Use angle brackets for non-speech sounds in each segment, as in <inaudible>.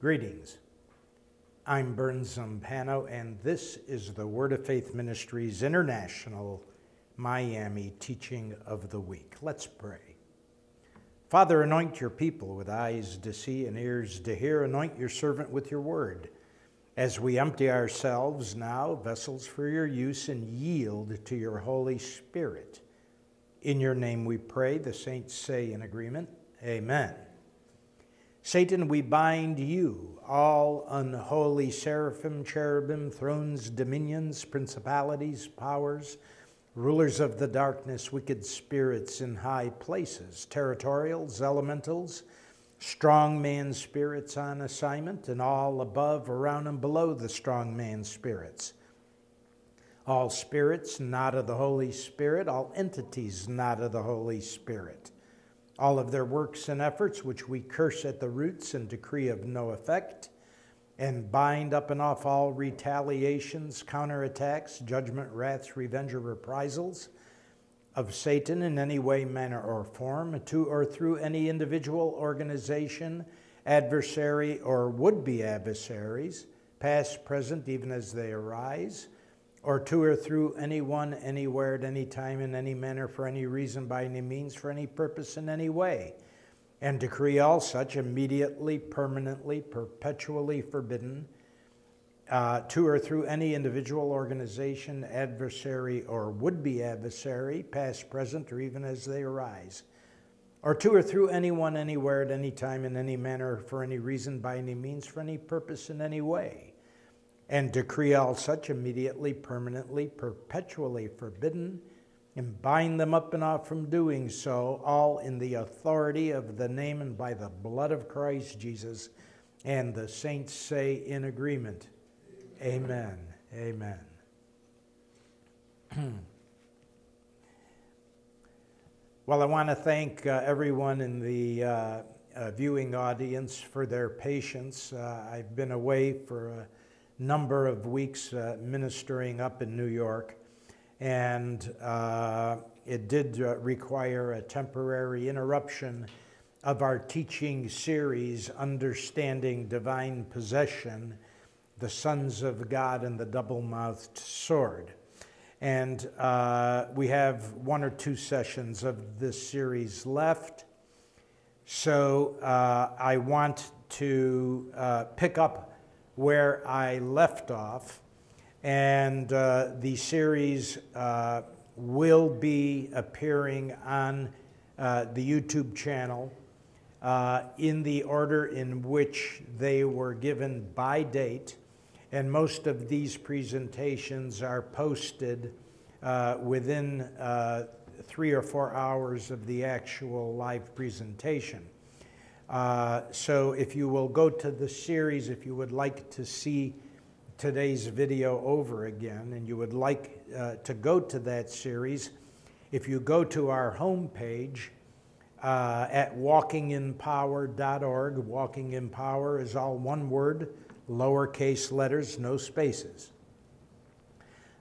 Greetings. I'm Bern Zampano, and this is the Word of Faith Ministries International Miami Teaching of the Week. Let's pray. Father, anoint your people with eyes to see and ears to hear. Anoint your servant with your word. As we empty ourselves now, vessels for your use, and yield to your Holy Spirit. In your name we pray, the saints say in agreement, Amen. Satan, we bind you, all unholy seraphim, cherubim, thrones, dominions, principalities, powers, rulers of the darkness, wicked spirits in high places, territorials, elementals, strong man spirits on assignment, and all above, around, and below the strong man spirits. All spirits not of the Holy Spirit, all entities not of the Holy Spirit all of their works and efforts, which we curse at the roots and decree of no effect, and bind up and off all retaliations, counterattacks, judgment, wraths, revenge, or reprisals of Satan in any way, manner, or form, to or through any individual, organization, adversary, or would be adversaries, past, present, even as they arise or to or through anyone, anywhere, at any time, in any manner, for any reason, by any means, for any purpose, in any way, and decree all such immediately, permanently, perpetually forbidden, uh, to or through any individual, organization, adversary, or would be adversary, past, present, or even as they arise, or to or through anyone, anywhere, at any time, in any manner, for any reason, by any means, for any purpose, in any way and decree all such immediately, permanently, perpetually forbidden, and bind them up and off from doing so, all in the authority of the name and by the blood of Christ Jesus. And the saints say in agreement, Amen. Amen. <clears throat> well, I want to thank uh, everyone in the uh, uh, viewing audience for their patience. Uh, I've been away for number of weeks uh, ministering up in New York, and uh, it did uh, require a temporary interruption of our teaching series, Understanding Divine Possession The Sons of God and the Double Mouthed Sword. And uh, we have one or two sessions of this series left. So uh, I want to uh, pick up where I left off. And uh, the series uh, will be appearing on uh, the YouTube channel uh, in the order in which they were given by date. And most of these presentations are posted uh, within uh, three or four hours of the actual live presentation. Uh, so if you will go to the series, if you would like to see today's video over again and you would like uh, to go to that series, if you go to our homepage uh, at walkinginpower.org, walking in power is all one word, lowercase letters, no spaces.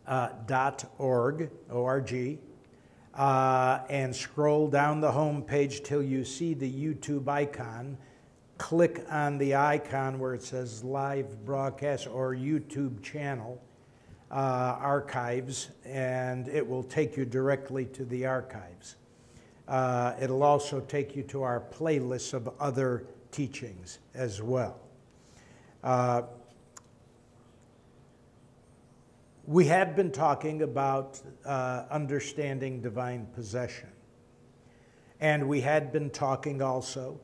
Uh, dot org, O-R-G, uh, and scroll down the home page till you see the YouTube icon. Click on the icon where it says live broadcast or YouTube channel uh, archives, and it will take you directly to the archives. Uh, it'll also take you to our playlists of other teachings as well. Uh, we have been talking about uh, understanding divine possession. And we had been talking also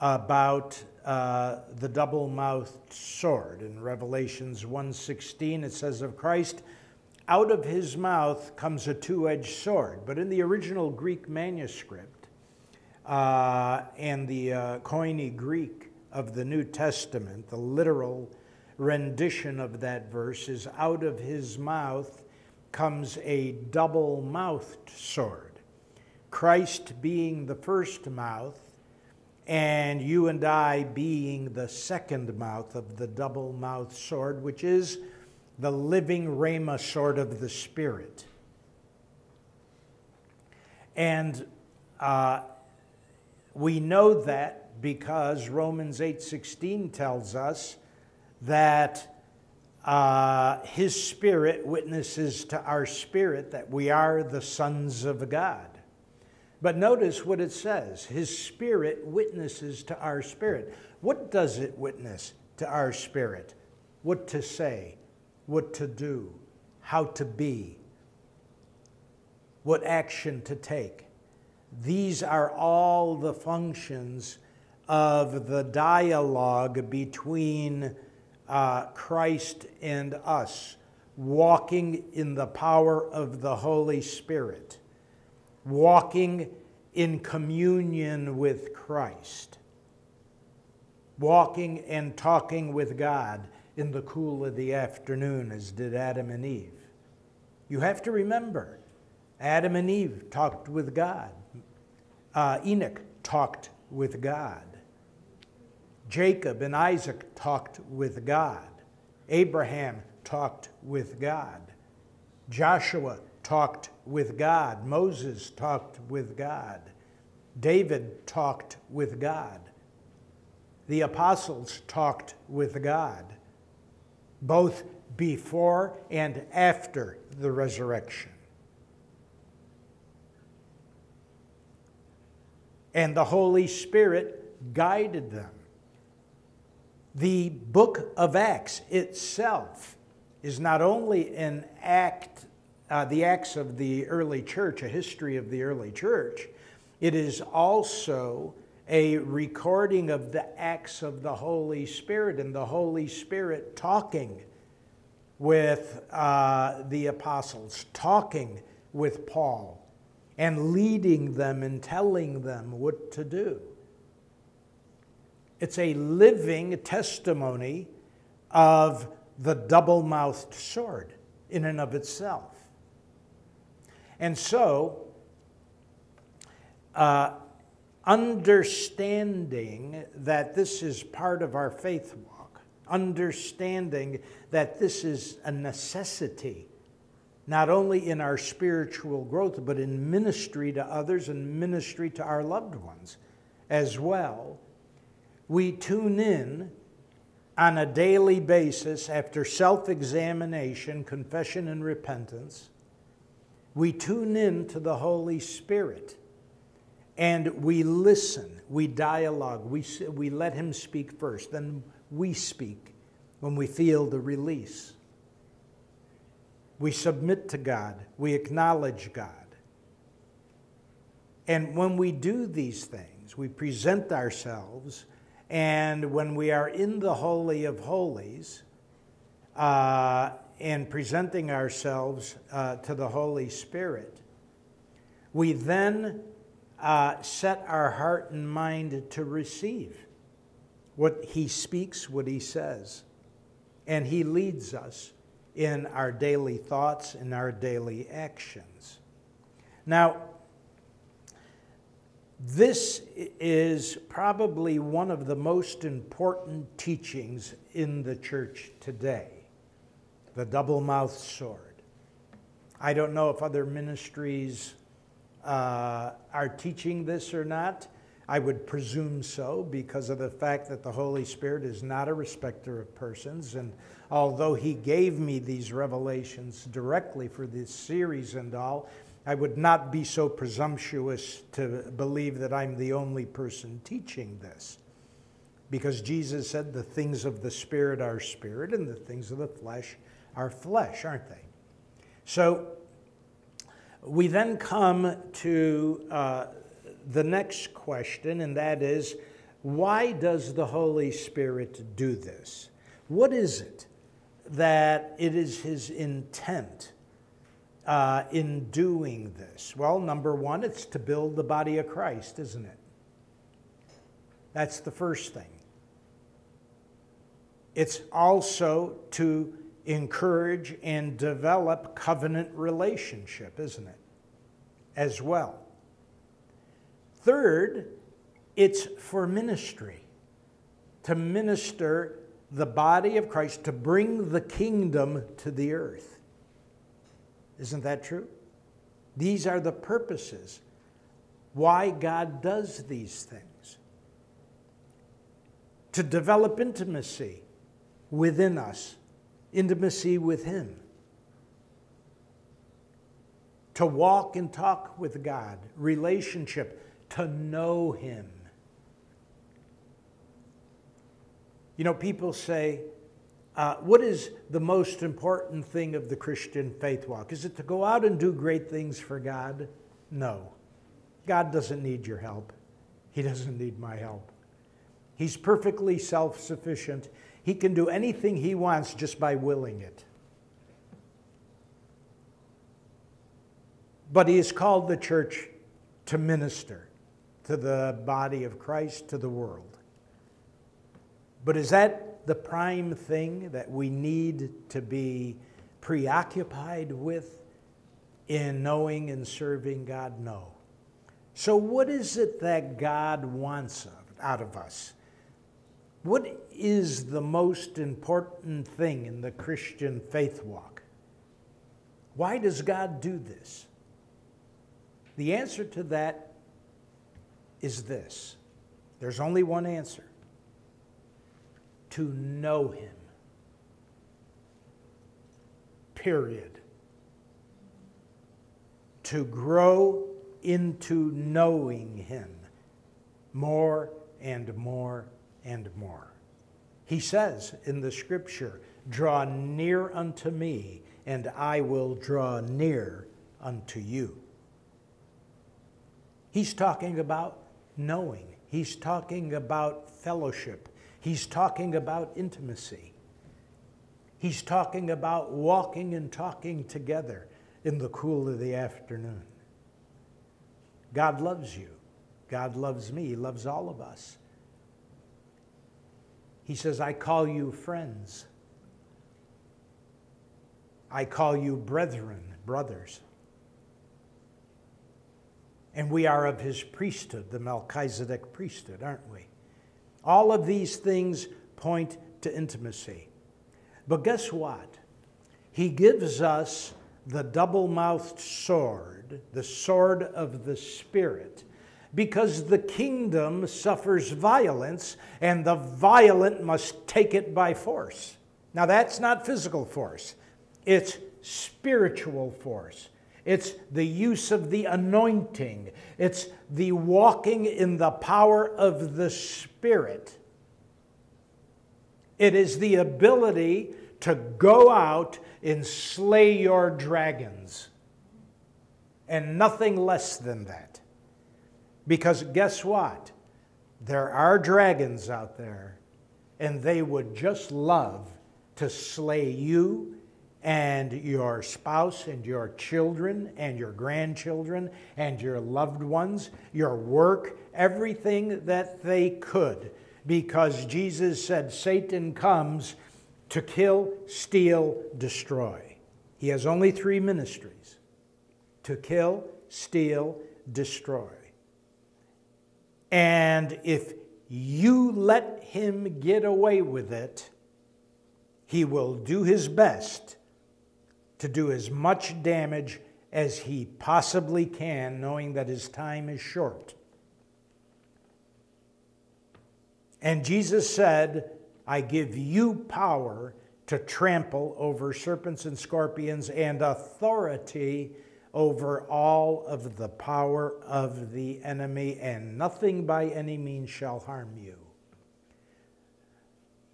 about uh, the double-mouthed sword. In Revelations 1.16, it says of Christ, out of his mouth comes a two-edged sword. But in the original Greek manuscript uh, and the uh, Koine Greek of the New Testament, the literal rendition of that verse is out of his mouth comes a double mouthed sword. Christ being the first mouth, and you and I being the second mouth of the double mouthed sword, which is the living Rhema sword of the Spirit. And uh, we know that because Romans 8:16 tells us that uh, his spirit witnesses to our spirit that we are the sons of God. But notice what it says His spirit witnesses to our spirit. What does it witness to our spirit? What to say, what to do, how to be, what action to take. These are all the functions of the dialogue between uh, Christ and us, walking in the power of the Holy Spirit, walking in communion with Christ, walking and talking with God in the cool of the afternoon, as did Adam and Eve. You have to remember, Adam and Eve talked with God. Uh, Enoch talked with God. Jacob and Isaac talked with God. Abraham talked with God. Joshua talked with God. Moses talked with God. David talked with God. The apostles talked with God, both before and after the resurrection. And the Holy Spirit guided them. The book of Acts itself is not only an act, uh, the acts of the early church, a history of the early church, it is also a recording of the acts of the Holy Spirit and the Holy Spirit talking with uh, the apostles, talking with Paul, and leading them and telling them what to do. It's a living testimony of the double mouthed sword in and of itself. And so, uh, understanding that this is part of our faith walk, understanding that this is a necessity, not only in our spiritual growth, but in ministry to others and ministry to our loved ones as well we tune in on a daily basis after self examination, confession, and repentance. We tune in to the Holy Spirit and we listen, we dialogue, we, we let Him speak first, then we speak when we feel the release. We submit to God, we acknowledge God. And when we do these things, we present ourselves and when we are in the Holy of Holies uh, and presenting ourselves uh, to the Holy Spirit, we then uh, set our heart and mind to receive what He speaks, what He says. And He leads us in our daily thoughts and our daily actions. Now, this is probably one of the most important teachings in the church today the double mouthed sword. I don't know if other ministries uh, are teaching this or not. I would presume so because of the fact that the Holy Spirit is not a respecter of persons. And although He gave me these revelations directly for this series and all, I would not be so presumptuous to believe that I'm the only person teaching this. Because Jesus said the things of the Spirit are spirit and the things of the flesh are flesh, aren't they? So we then come to uh, the next question, and that is why does the Holy Spirit do this? What is it that it is His intent? Uh, in doing this? Well, number one, it's to build the body of Christ, isn't it? That's the first thing. It's also to encourage and develop covenant relationship, isn't it? As well. Third, it's for ministry, to minister the body of Christ, to bring the kingdom to the earth. Isn't that true? These are the purposes why God does these things. to develop intimacy within us, intimacy with Him, to walk and talk with God, relationship, to know Him. You know, people say, uh, what is the most important thing of the Christian faith walk? Is it to go out and do great things for God? No. God doesn't need your help. He doesn't need my help. He's perfectly self sufficient. He can do anything he wants just by willing it. But he has called the church to minister to the body of Christ, to the world. But is that the prime thing that we need to be preoccupied with in knowing and serving God? No. So, what is it that God wants out of us? What is the most important thing in the Christian faith walk? Why does God do this? The answer to that is this there's only one answer to know Him. Period. To grow into knowing Him more and more and more. He says in the scripture, Draw near unto me, and I will draw near unto you. He's talking about knowing, he's talking about fellowship, He's talking about intimacy. He's talking about walking and talking together in the cool of the afternoon. God loves you. God loves me. He loves all of us. He says, I call you friends. I call you brethren, brothers. And we are of his priesthood, the Melchizedek priesthood, aren't we? All of these things point to intimacy. But guess what? He gives us the double mouthed sword, the sword of the Spirit, because the kingdom suffers violence and the violent must take it by force. Now, that's not physical force, it's spiritual force. It's the use of the anointing. It's the walking in the power of the Spirit. It is the ability to go out and slay your dragons. And nothing less than that. Because guess what? There are dragons out there, and they would just love to slay you and your spouse and your children and your grandchildren and your loved ones, your work, everything that they could. Because Jesus said Satan comes to kill, steal, destroy. He has only three ministries to kill, steal, destroy. And if you let him get away with it, he will do his best to do as much damage as he possibly can, knowing that his time is short. And Jesus said, I give you power to trample over serpents and scorpions and authority over all of the power of the enemy, and nothing by any means shall harm you.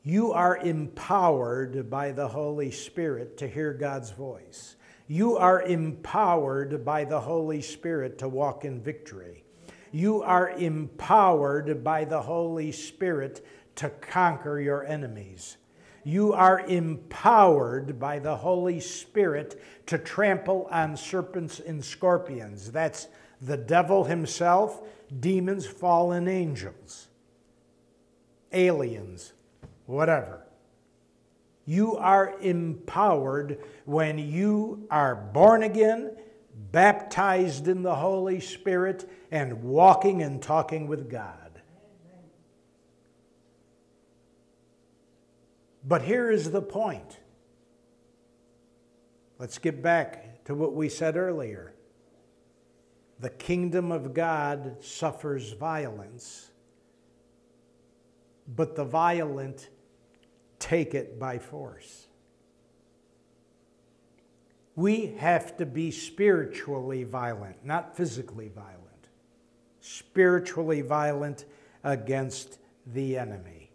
You are empowered by the Holy Spirit to hear God's voice. You are empowered by the Holy Spirit to walk in victory. You are empowered by the Holy Spirit to conquer your enemies. You are empowered by the Holy Spirit to trample on serpents and scorpions. That's the devil himself, demons, fallen angels, aliens, whatever. You are empowered when you are born again, baptized in the Holy Spirit, and walking and talking with God. But here is the point. Let's get back to what we said earlier. The kingdom of God suffers violence but the violent take it by force. We have to be spiritually violent, not physically violent. Spiritually violent against the enemy.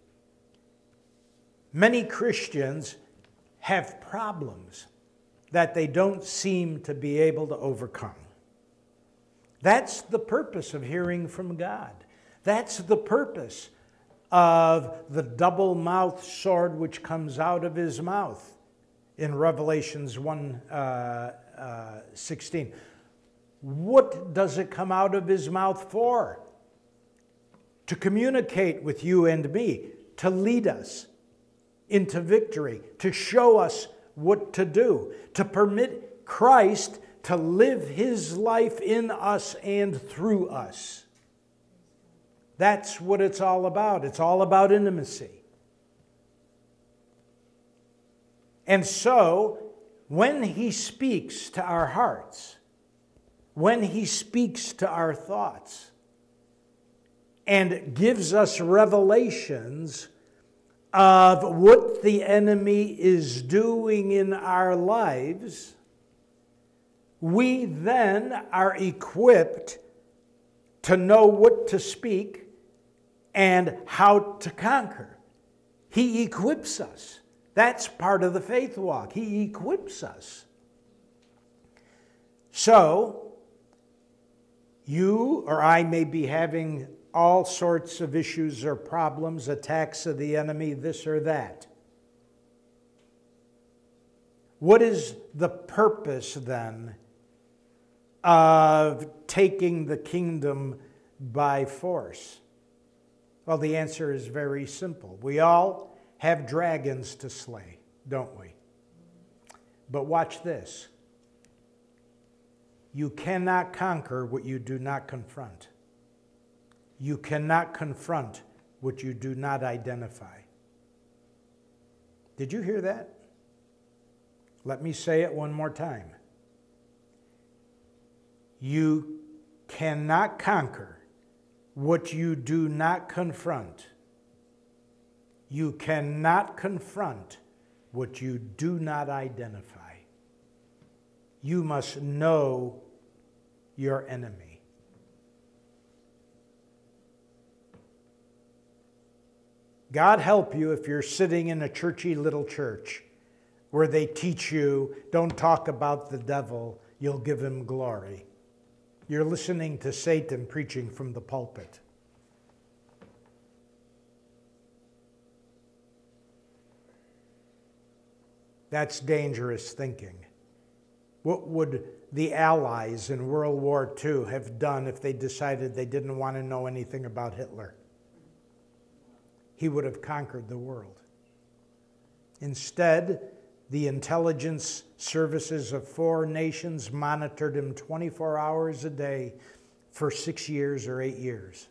Many Christians have problems that they don't seem to be able to overcome. That's the purpose of hearing from God. That's the purpose of the double mouthed sword which comes out of his mouth in Revelations 1 uh, uh, 16. What does it come out of his mouth for? To communicate with you and me, to lead us into victory, to show us what to do, to permit Christ to live his life in us and through us. That's what it's all about. It's all about intimacy. And so, when he speaks to our hearts, when he speaks to our thoughts, and gives us revelations of what the enemy is doing in our lives, we then are equipped to know what to speak and how to conquer. He equips us. That's part of the faith walk. He equips us. So, you or I may be having all sorts of issues or problems, attacks of the enemy, this or that. What is the purpose then of taking the kingdom by force? Well, the answer is very simple. We all have dragons to slay, don't we? But watch this. You cannot conquer what you do not confront. You cannot confront what you do not identify. Did you hear that? Let me say it one more time. You cannot conquer what you do not confront. You cannot confront what you do not identify. You must know your enemy. God help you if you're sitting in a churchy little church where they teach you don't talk about the devil, you'll give him glory. You're listening to Satan preaching from the pulpit. That's dangerous thinking. What would the Allies in World War II have done if they decided they didn't want to know anything about Hitler? he would have conquered the world. Instead, the intelligence services of four nations monitored him 24 hours a day for six years or eight years.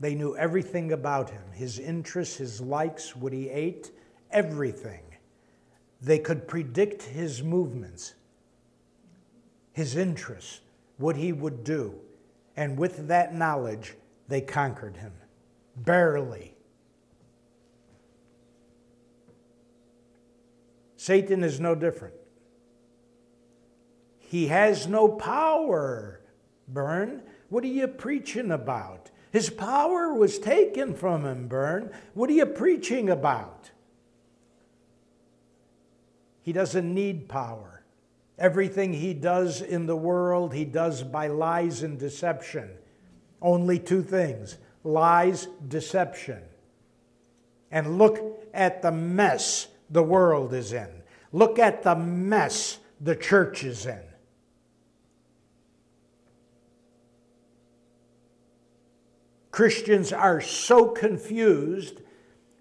They knew everything about him his interests, his likes, what he ate, everything. They could predict his movements, his interests, what he would do. And with that knowledge, they conquered him. Barely. Satan is no different. He has no power, Bern. What are you preaching about? His power was taken from him, Bern. What are you preaching about? He doesn't need power. Everything he does in the world, he does by lies and deception. Only two things lies, deception. And look at the mess the world is in. Look at the mess the church is in. Christians are so confused.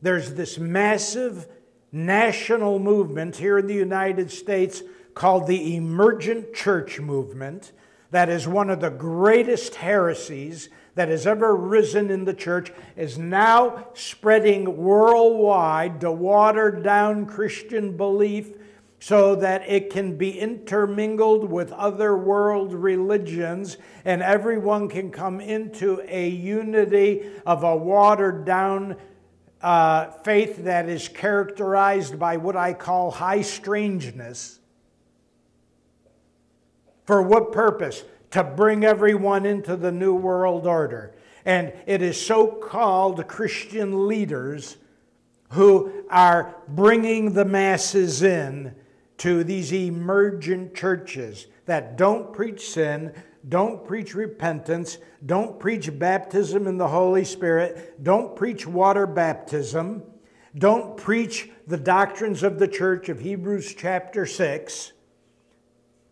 There's this massive national movement here in the United States called the Emergent Church Movement that is one of the greatest heresies that has ever risen in the church is now spreading worldwide to water down Christian belief so that it can be intermingled with other world religions and everyone can come into a unity of a watered down uh, faith that is characterized by what I call high strangeness. For what purpose? To bring everyone into the New World Order. And it is so called Christian leaders who are bringing the masses in to these emergent churches that don't preach sin, don't preach repentance, don't preach baptism in the Holy Spirit, don't preach water baptism, don't preach the doctrines of the church of Hebrews chapter 6.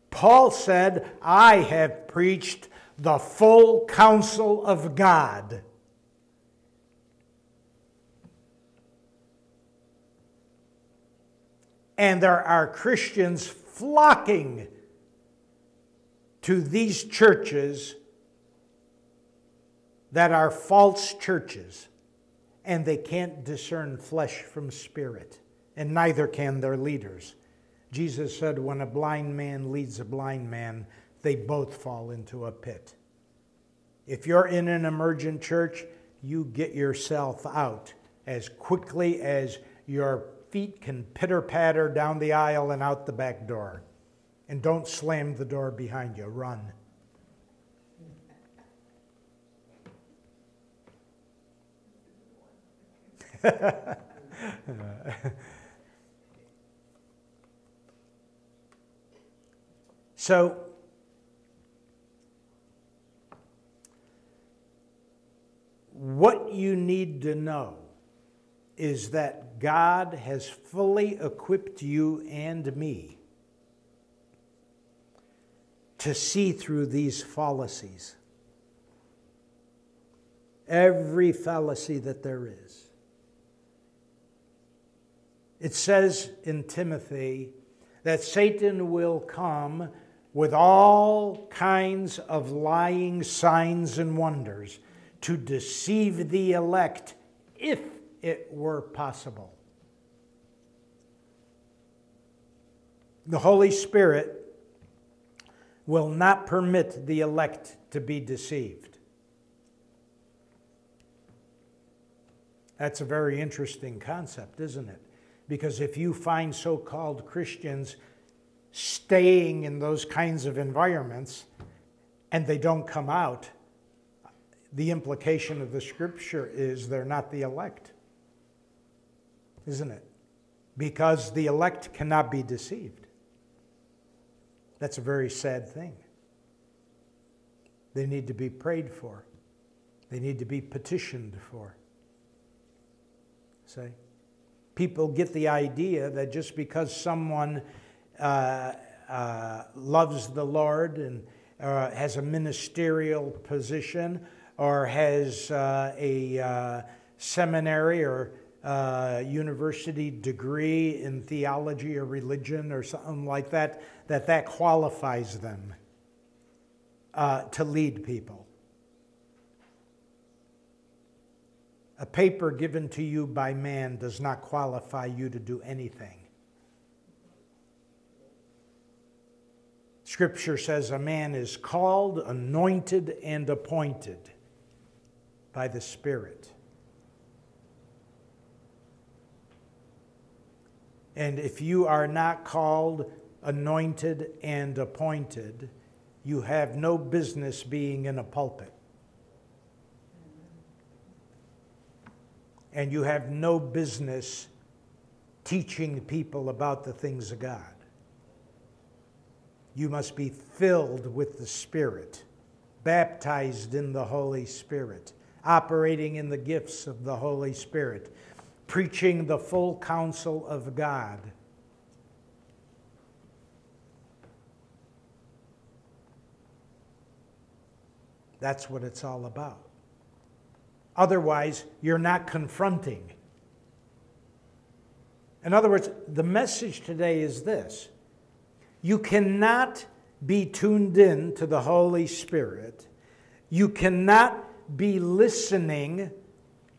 Paul said, I have preached the full counsel of God. And there are Christians flocking to these churches that are false churches, and they can't discern flesh from spirit, and neither can their leaders. Jesus said, When a blind man leads a blind man, they both fall into a pit. If you're in an emergent church, you get yourself out as quickly as your feet can pitter patter down the aisle and out the back door. And don't slam the door behind you, run. <laughs> so, what you need to know is that God has fully equipped you and me to see through these fallacies. Every fallacy that there is. It says in Timothy that Satan will come with all kinds of lying signs and wonders to deceive the elect if it were possible. The Holy Spirit will not permit the elect to be deceived. That's a very interesting concept, isn't it? Because if you find so called Christians staying in those kinds of environments and they don't come out, the implication of the scripture is they're not the elect isn't it? Because the elect cannot be deceived. That's a very sad thing. They need to be prayed for, they need to be petitioned for. Say, people get the idea that just because someone uh, uh, loves the Lord and uh, has a ministerial position or has uh, a uh, seminary or uh, university degree in theology or religion or something like that, that that qualifies them uh, to lead people. A paper given to you by man does not qualify you to do anything. Scripture says a man is called, anointed, and appointed by the Spirit. And if you are not called, anointed, and appointed, you have no business being in a pulpit. And you have no business teaching people about the things of God. You must be filled with the Spirit, baptized in the Holy Spirit, operating in the gifts of the Holy Spirit preaching the full counsel of God. That's what it's all about. Otherwise, you're not confronting. In other words, the message today is this you cannot be tuned in to the Holy Spirit, you cannot be listening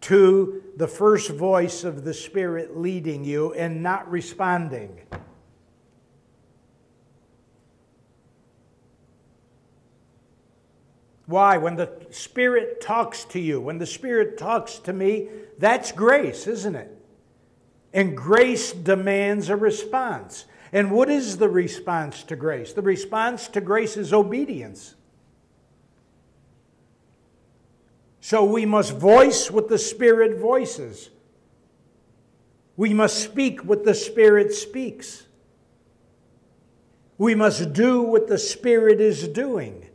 to the first voice of the Spirit leading you and not responding. Why? When the Spirit talks to you, when the Spirit talks to me, that's grace, isn't it? And grace demands a response. And what is the response to grace? The response to grace is obedience. So we must voice what the Spirit voices. We must speak what the Spirit speaks. We must do what the Spirit is doing.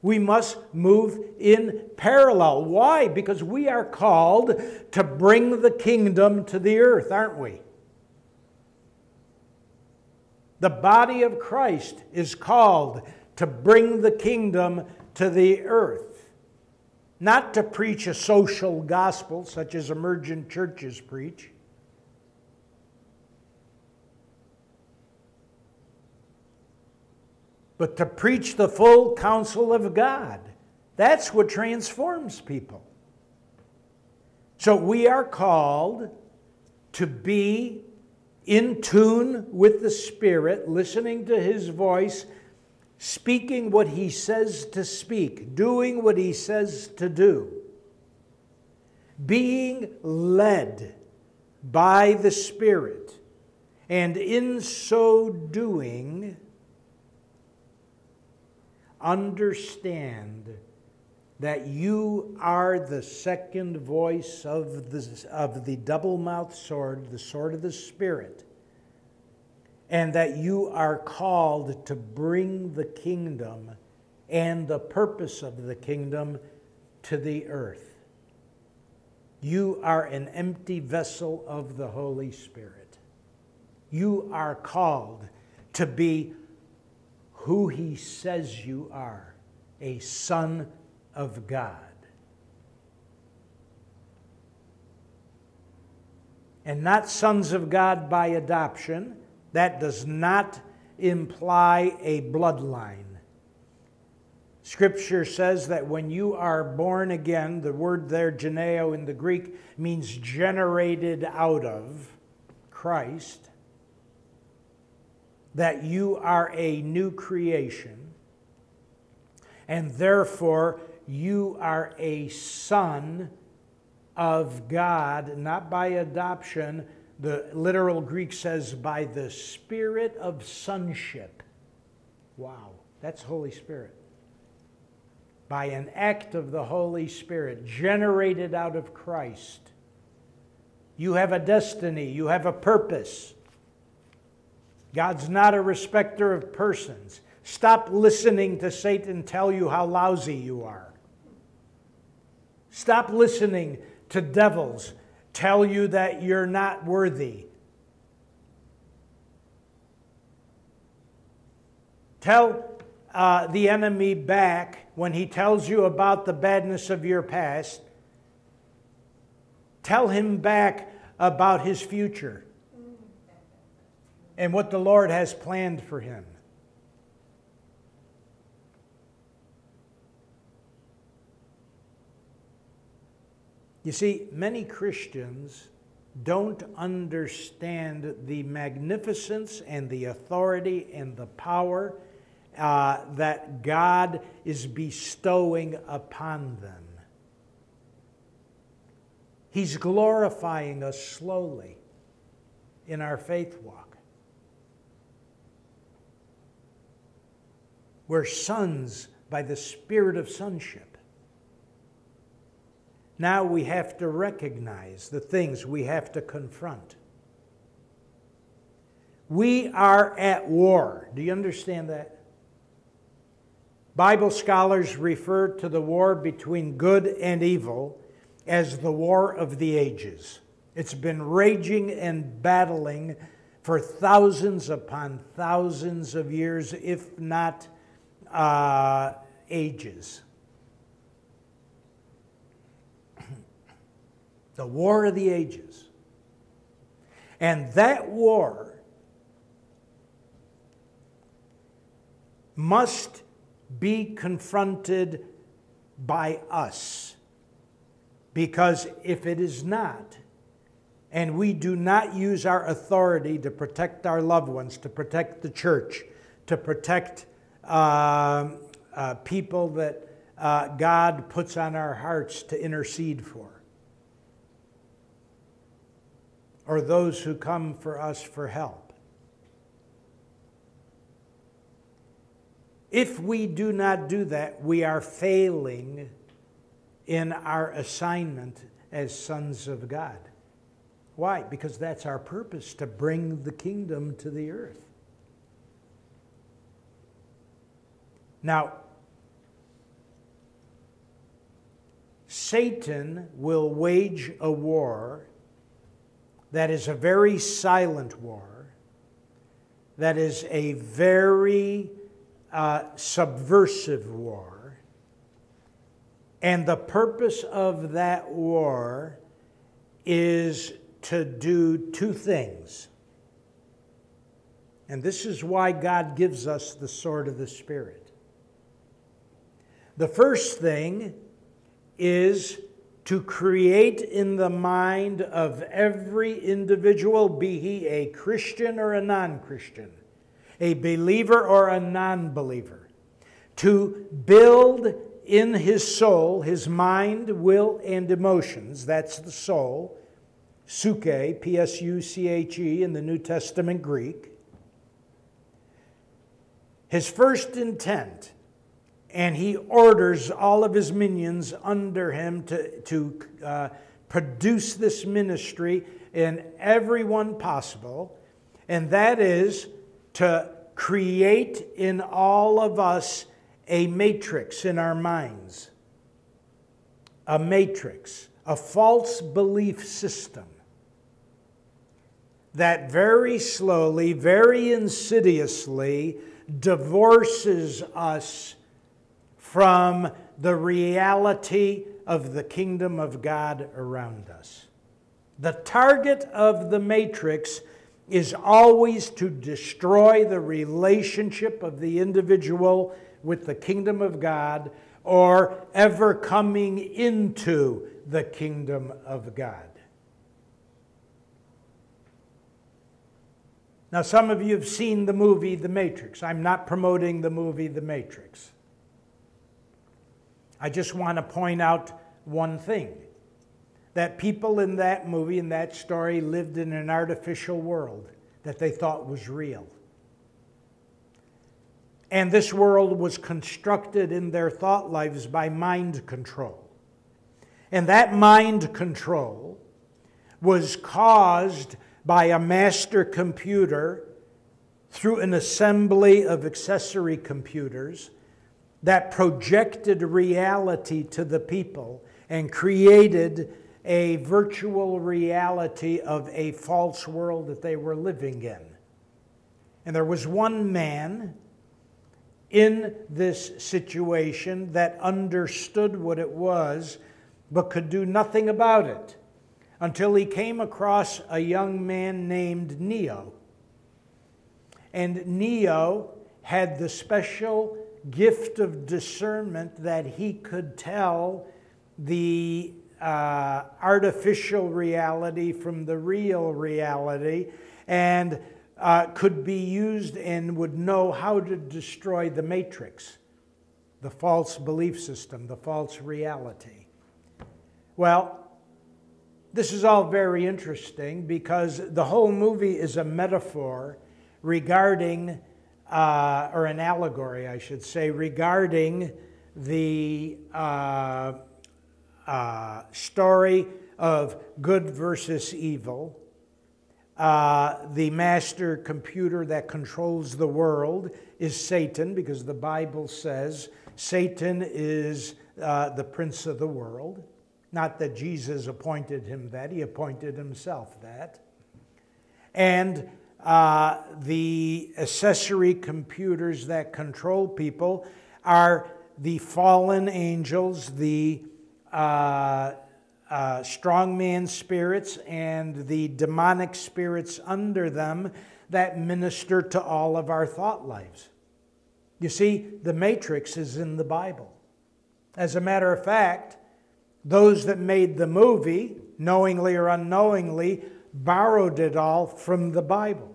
We must move in parallel. Why? Because we are called to bring the kingdom to the earth, aren't we? The body of Christ is called to bring the kingdom to the earth. Not to preach a social gospel such as emergent churches preach. But to preach the full counsel of God. That's what transforms people. So we are called to be in tune with the Spirit, listening to His voice, speaking what He says to speak, doing what He says to do, being led by the Spirit, and in so doing, understand that you are the second voice of the, of the double mouthed sword, the sword of the Spirit, and that you are called to bring the kingdom and the purpose of the kingdom to the earth. You are an empty vessel of the Holy Spirit. You are called to be who He says you are a son of God. And not sons of God by adoption. That does not imply a bloodline. Scripture says that when you are born again, the word there, geneo in the Greek, means generated out of Christ, that you are a new creation, and therefore you are a son of God, not by adoption. The literal Greek says by the spirit of sonship. Wow, that's Holy Spirit. By an act of the Holy Spirit, generated out of Christ. You have a destiny, you have a purpose. God's not a respecter of persons. Stop listening to Satan tell you how lousy you are. Stop listening to devils tell you that you're not worthy. Tell uh, the enemy back when he tells you about the badness of your past. Tell him back about his future and what the Lord has planned for him. You see, many Christians don't understand the magnificence and the authority and the power uh, that God is bestowing upon them. He's glorifying us slowly in our faith walk. We're sons by the spirit of sonship. Now we have to recognize the things we have to confront. We are at war. Do you understand that? Bible scholars refer to the war between good and evil as the war of the ages. It's been raging and battling for thousands upon thousands of years, if not uh, ages. The war of the ages. And that war must be confronted by us. Because if it is not, and we do not use our authority to protect our loved ones, to protect the church, to protect uh, uh, people that uh, God puts on our hearts to intercede for, or those who come for us for help. If we do not do that, we are failing in our assignment as sons of God. Why? Because that's our purpose to bring the kingdom to the earth. Now, Satan will wage a war that is a very silent war, that is a very uh, subversive war. And the purpose of that war is to do two things. And this is why God gives us the sword of the Spirit. The first thing is to create in the mind of every individual, be he a Christian or a non Christian, a believer or a non believer, to build in his soul, his mind, will, and emotions, that's the soul, Psuche, P S U C H E in the New Testament Greek. His first intent, and he orders all of his minions under him to, to uh, produce this ministry in everyone possible, and that is to create in all of us a matrix in our minds. A matrix, a false belief system that very slowly, very insidiously divorces us from the reality of the kingdom of God around us. The target of the matrix is always to destroy the relationship of the individual with the kingdom of God or ever coming into the kingdom of God. Now, some of you have seen the movie The Matrix. I'm not promoting the movie The Matrix. I just want to point out one thing that people in that movie, in that story, lived in an artificial world that they thought was real. And this world was constructed in their thought lives by mind control. And that mind control was caused by a master computer through an assembly of accessory computers that projected reality to the people and created a virtual reality of a false world that they were living in. And there was one man in this situation that understood what it was, but could do nothing about it until he came across a young man named Neo. And Neo had the special gift of discernment that he could tell the uh, artificial reality from the real reality and uh, could be used and would know how to destroy the matrix, the false belief system, the false reality. Well, this is all very interesting because the whole movie is a metaphor regarding, uh, or an allegory, I should say, regarding the uh, uh, story of good versus evil. Uh, the master computer that controls the world is Satan because the Bible says Satan is uh, the prince of the world. Not that Jesus appointed him that, he appointed himself that. And uh, the accessory computers that control people are the fallen angels, the uh, uh, strongman spirits, and the demonic spirits under them that minister to all of our thought lives. You see, the matrix is in the Bible. As a matter of fact, those that made the movie, knowingly or unknowingly, borrowed it all from the Bible.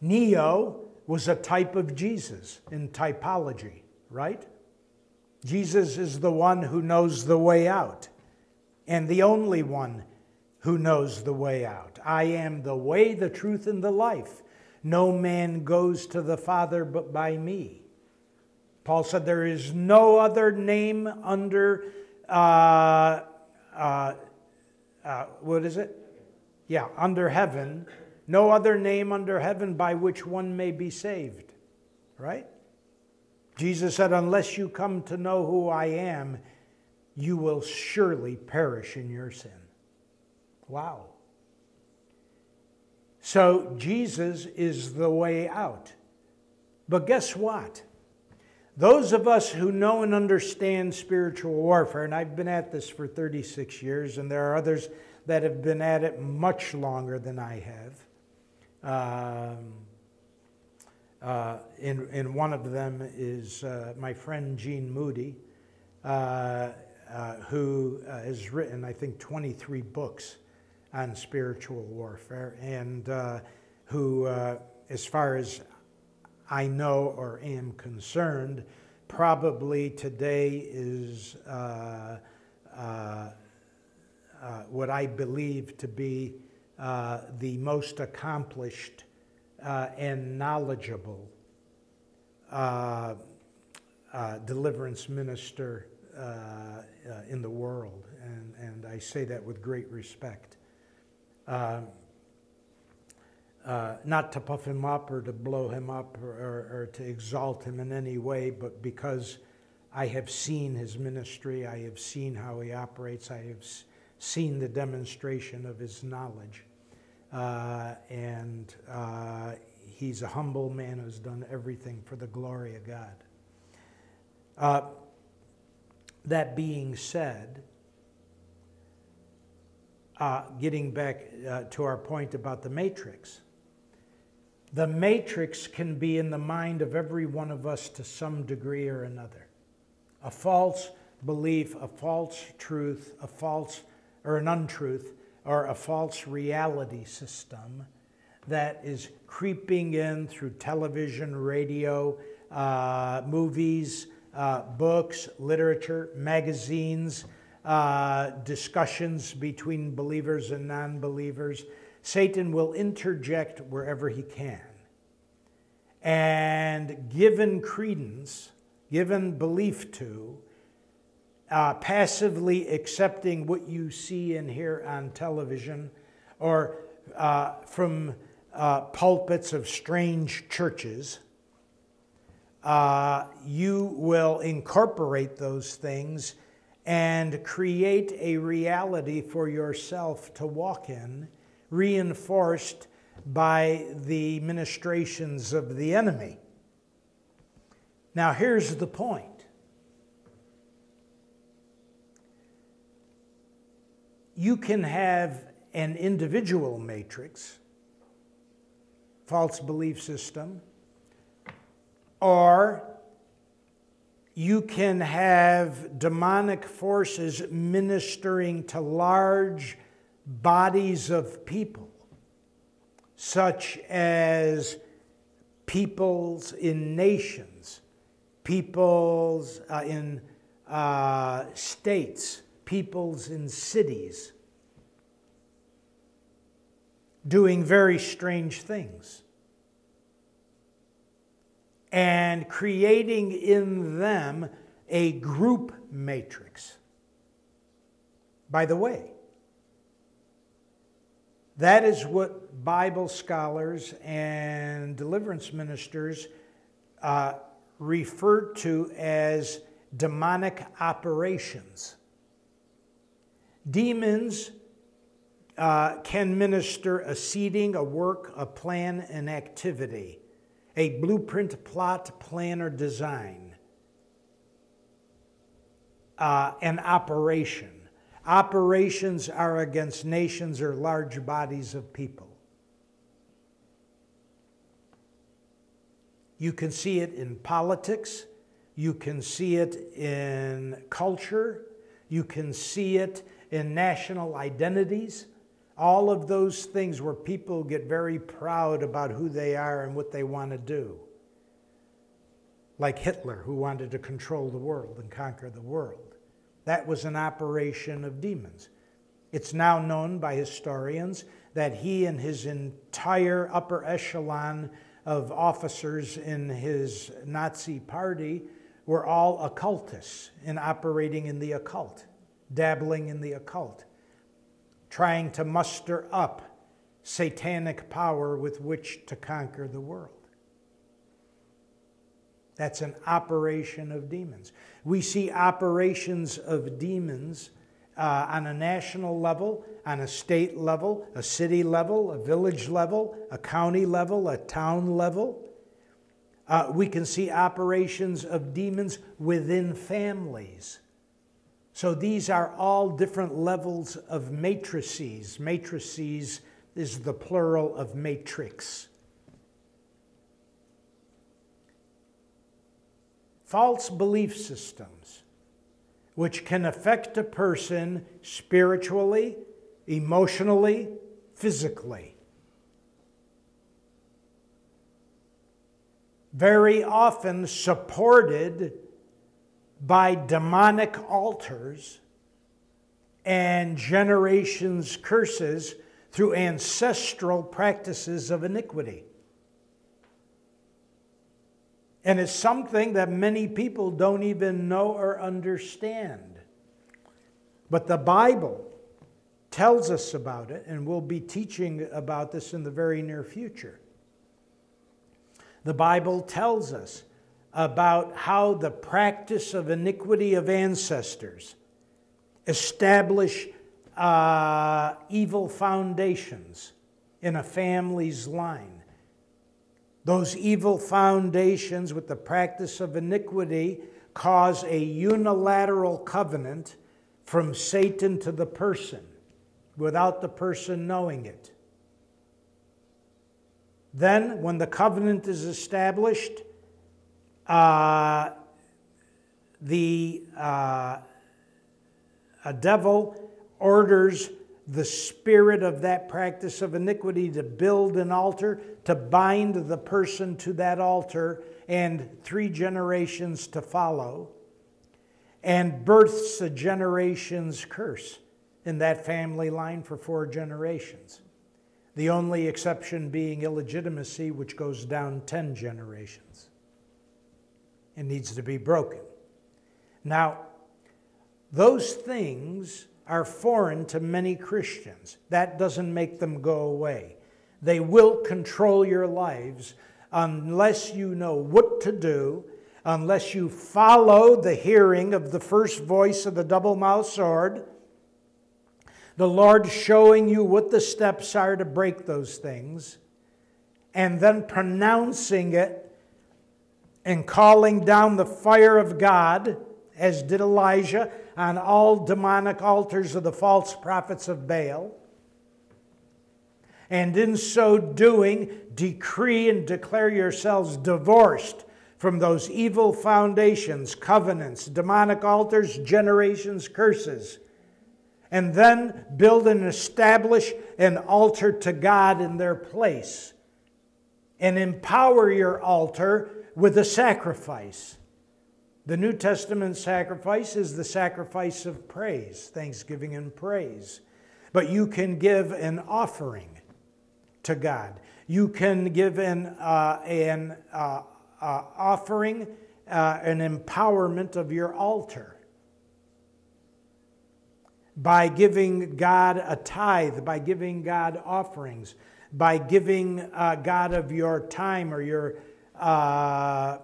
Neo was a type of Jesus in typology, right? Jesus is the one who knows the way out and the only one who knows the way out. I am the way, the truth, and the life. No man goes to the Father but by me. Paul said, There is no other name under, uh, uh, uh, what is it? Yeah, under heaven. No other name under heaven by which one may be saved. Right? Jesus said, Unless you come to know who I am, you will surely perish in your sin. Wow. So Jesus is the way out. But guess what? Those of us who know and understand spiritual warfare, and I've been at this for 36 years, and there are others that have been at it much longer than I have. Um, uh, and, one of them is uh, my friend Gene Moody, uh, uh who uh, has written, I think, 23 books on spiritual warfare, and uh, who, as far as I know or am concerned, probably today is what I believe to be the most accomplished uh, and knowledgeable uh, uh, deliverance minister uh, uh, in the world, and, and I say that with great respect. Uh, not to puff him up or to blow him up or, or, or to exalt him in any way, but because I have seen his ministry, I have seen how he operates, I have seen the demonstration of his knowledge. Uh, and uh, he's a humble man who's done everything for the glory of God. Uh, that being said, uh, getting back uh, to our point about the matrix, the matrix can be in the mind of every one of us to some degree or another. A false belief, a false truth, a false or an untruth or a false reality system that is creeping in through television, radio, uh, movies, uh, books, literature, magazines, uh, discussions between believers and non believers. Satan will interject wherever he can. And given credence, given belief to, uh, passively accepting what you see and hear on television or uh, from uh, pulpits of strange churches, uh, you will incorporate those things and create a reality for yourself to walk in, reinforced by the ministrations of the enemy. Now, here's the point you can have an individual matrix, false belief system, or you can have demonic forces ministering to large bodies of people, such as peoples in nations, peoples uh, in uh, states peoples in cities doing very strange things and creating in them a group matrix. By the way, that is what Bible scholars and deliverance ministers uh, refer to as demonic operations. Demons uh, can minister a seeding, a work, a plan, an activity, a blueprint, plot, plan, or design, uh, an operation. Operations are against nations or large bodies of people. You can see it in politics, you can see it in culture, you can see it in national identities, all of those things where people get very proud about who they are and what they want to do. Like Hitler, who wanted to control the world and conquer the world. That was an operation of demons. It's now known by historians that he and his entire upper echelon of officers in his Nazi party were all occultists and operating in the occult, dabbling in the occult trying to muster up satanic power with which to conquer the world. That's an operation of demons. We see operations of demons uh, on a national level, on a state level, a city level, a village level, a county level, a town level. Uh, we can see operations of demons within families. So these are all different levels of matrices. Matrices is the plural of matrix. False belief systems, which can affect a person spiritually, emotionally, physically. Very often supported by demonic altars and generations' curses through ancestral practices of iniquity. And it's something that many people don't even know or understand. But the Bible tells us about it, and we'll be teaching about this in the very near future. The Bible tells us about how the practice of iniquity of ancestors establish uh, evil foundations in a family's line. Those evil foundations with the practice of iniquity cause a unilateral covenant from Satan to the person without the person knowing it. Then, when the covenant is established, uh, the uh, devil orders the spirit of that practice of iniquity to build an altar, to bind the person to that altar, and three generations to follow, and births a generation's curse in that family line for four generations. The only exception being illegitimacy, which goes down 10 generations and needs to be broken. Now, those things are foreign to many Christians. That doesn't make them go away. They will control your lives unless you know what to do, unless you follow the hearing of the first voice of the double mouthed sword, the Lord showing you what the steps are to break those things, and then pronouncing it and calling down the fire of God, as did Elijah, on all demonic altars of the false prophets of Baal. And in so doing, decree and declare yourselves divorced from those evil foundations, covenants, demonic altars, generations, curses. And then build and establish an altar to God in their place. And empower your altar with a sacrifice. The New Testament sacrifice is the sacrifice of praise, thanksgiving and praise. But you can give an offering to God. You can give an, uh, an uh, uh, offering, uh, an empowerment of your altar by giving God a tithe, by giving God offerings, by giving uh, God of your time or your uh,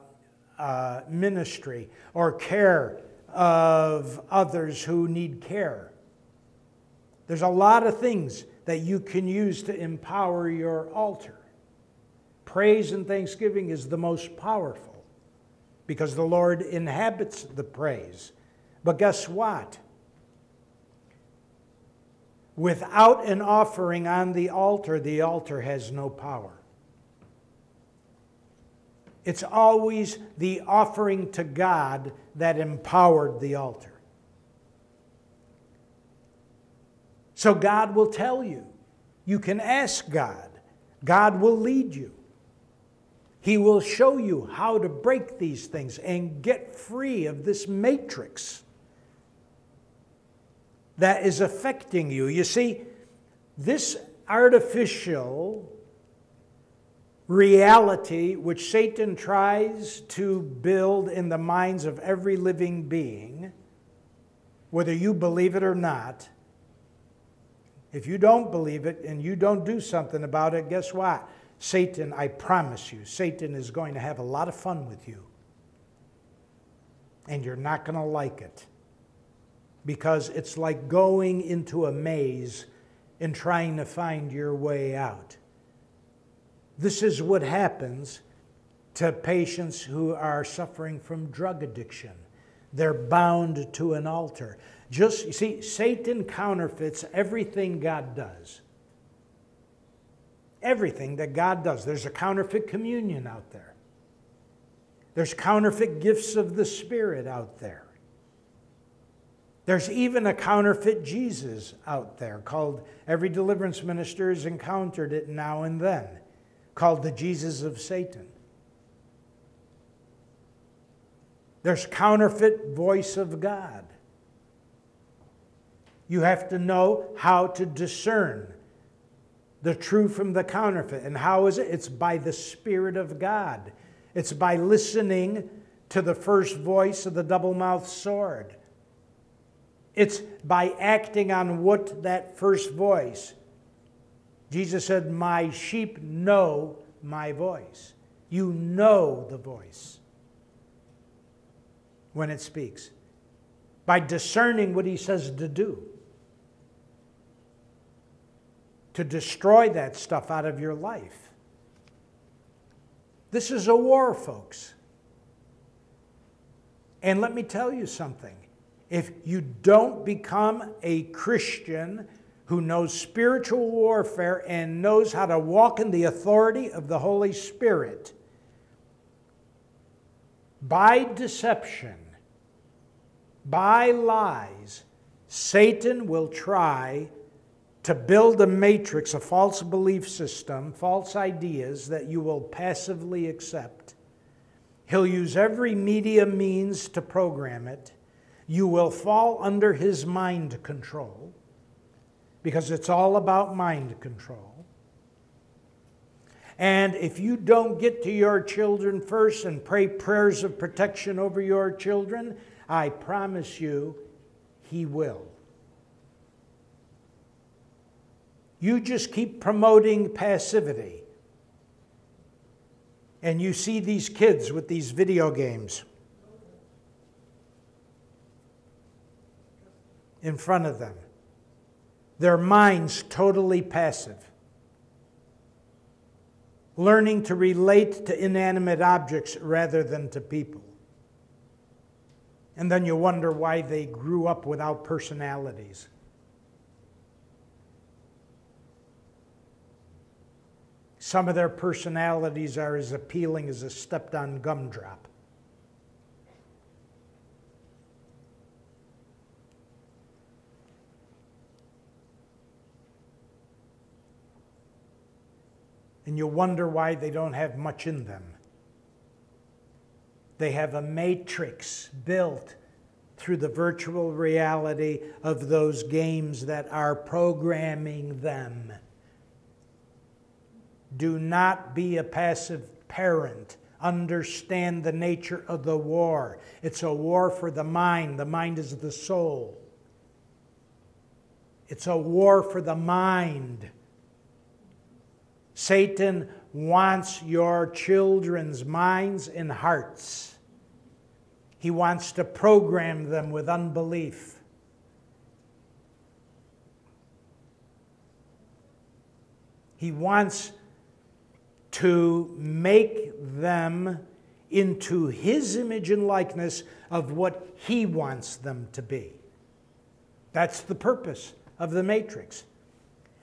uh, ministry or care of others who need care. There's a lot of things that you can use to empower your altar. Praise and thanksgiving is the most powerful because the Lord inhabits the praise. But guess what? Without an offering on the altar, the altar has no power. It's always the offering to God that empowered the altar. So God will tell you You can ask God. God will lead you. He will show you how to break these things and get free of this matrix that is affecting you. You see, this artificial reality which Satan tries to build in the minds of every living being, whether you believe it or not, if you don't believe it and you don't do something about it, guess what? Satan, I promise you, Satan is going to have a lot of fun with you. And you're not going to like it. Because it's like going into a maze and trying to find your way out. This is what happens to patients who are suffering from drug addiction. They're bound to an altar. Just, you see, Satan counterfeits everything God does. Everything that God does. There's a counterfeit communion out there, there's counterfeit gifts of the Spirit out there. There's even a counterfeit Jesus out there called, every deliverance minister has encountered it now and then called the Jesus of Satan. There's counterfeit voice of God. You have to know how to discern the true from the counterfeit. And how is it? It's by the Spirit of God. It's by listening to the first voice of the double mouthed sword. It's by acting on what that first voice Jesus said, My sheep know my voice. You know the voice when it speaks by discerning what he says to do. To destroy that stuff out of your life. This is a war, folks. And let me tell you something. If you don't become a Christian who knows spiritual warfare and knows how to walk in the authority of the Holy Spirit. By deception, by lies, Satan will try to build a matrix, a false belief system, false ideas that you will passively accept. He'll use every media means to program it. You will fall under his mind control because it's all about mind control. And if you don't get to your children first and pray prayers of protection over your children, I promise you, He will. You just keep promoting passivity. And you see these kids with these video games in front of them their minds totally passive, learning to relate to inanimate objects rather than to people. And then you wonder why they grew up without personalities. Some of their personalities are as appealing as a stepped on gumdrop. And you wonder why they don't have much in them. They have a matrix built through the virtual reality of those games that are programming them. Do not be a passive parent. Understand the nature of the war. It's a war for the mind. The mind is the soul. It's a war for the mind. Satan wants your children's minds and hearts. He wants to program them with unbelief. He wants to make them into his image and likeness of what he wants them to be. That's the purpose of the matrix.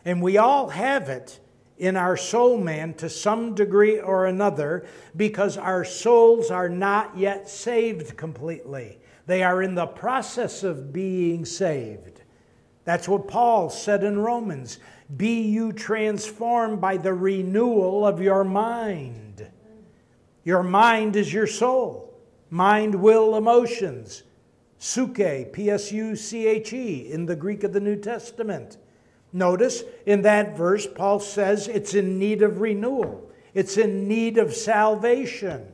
And we all have it in our soul man to some degree or another because our souls are not yet saved completely. They are in the process of being saved. That's what Paul said in Romans. Be you transformed by the renewal of your mind. Your mind is your soul. Mind, will, emotions. Psuche, P S U C H E, in the Greek of the New Testament. Notice in that verse, Paul says it's in need of renewal, it's in need of salvation.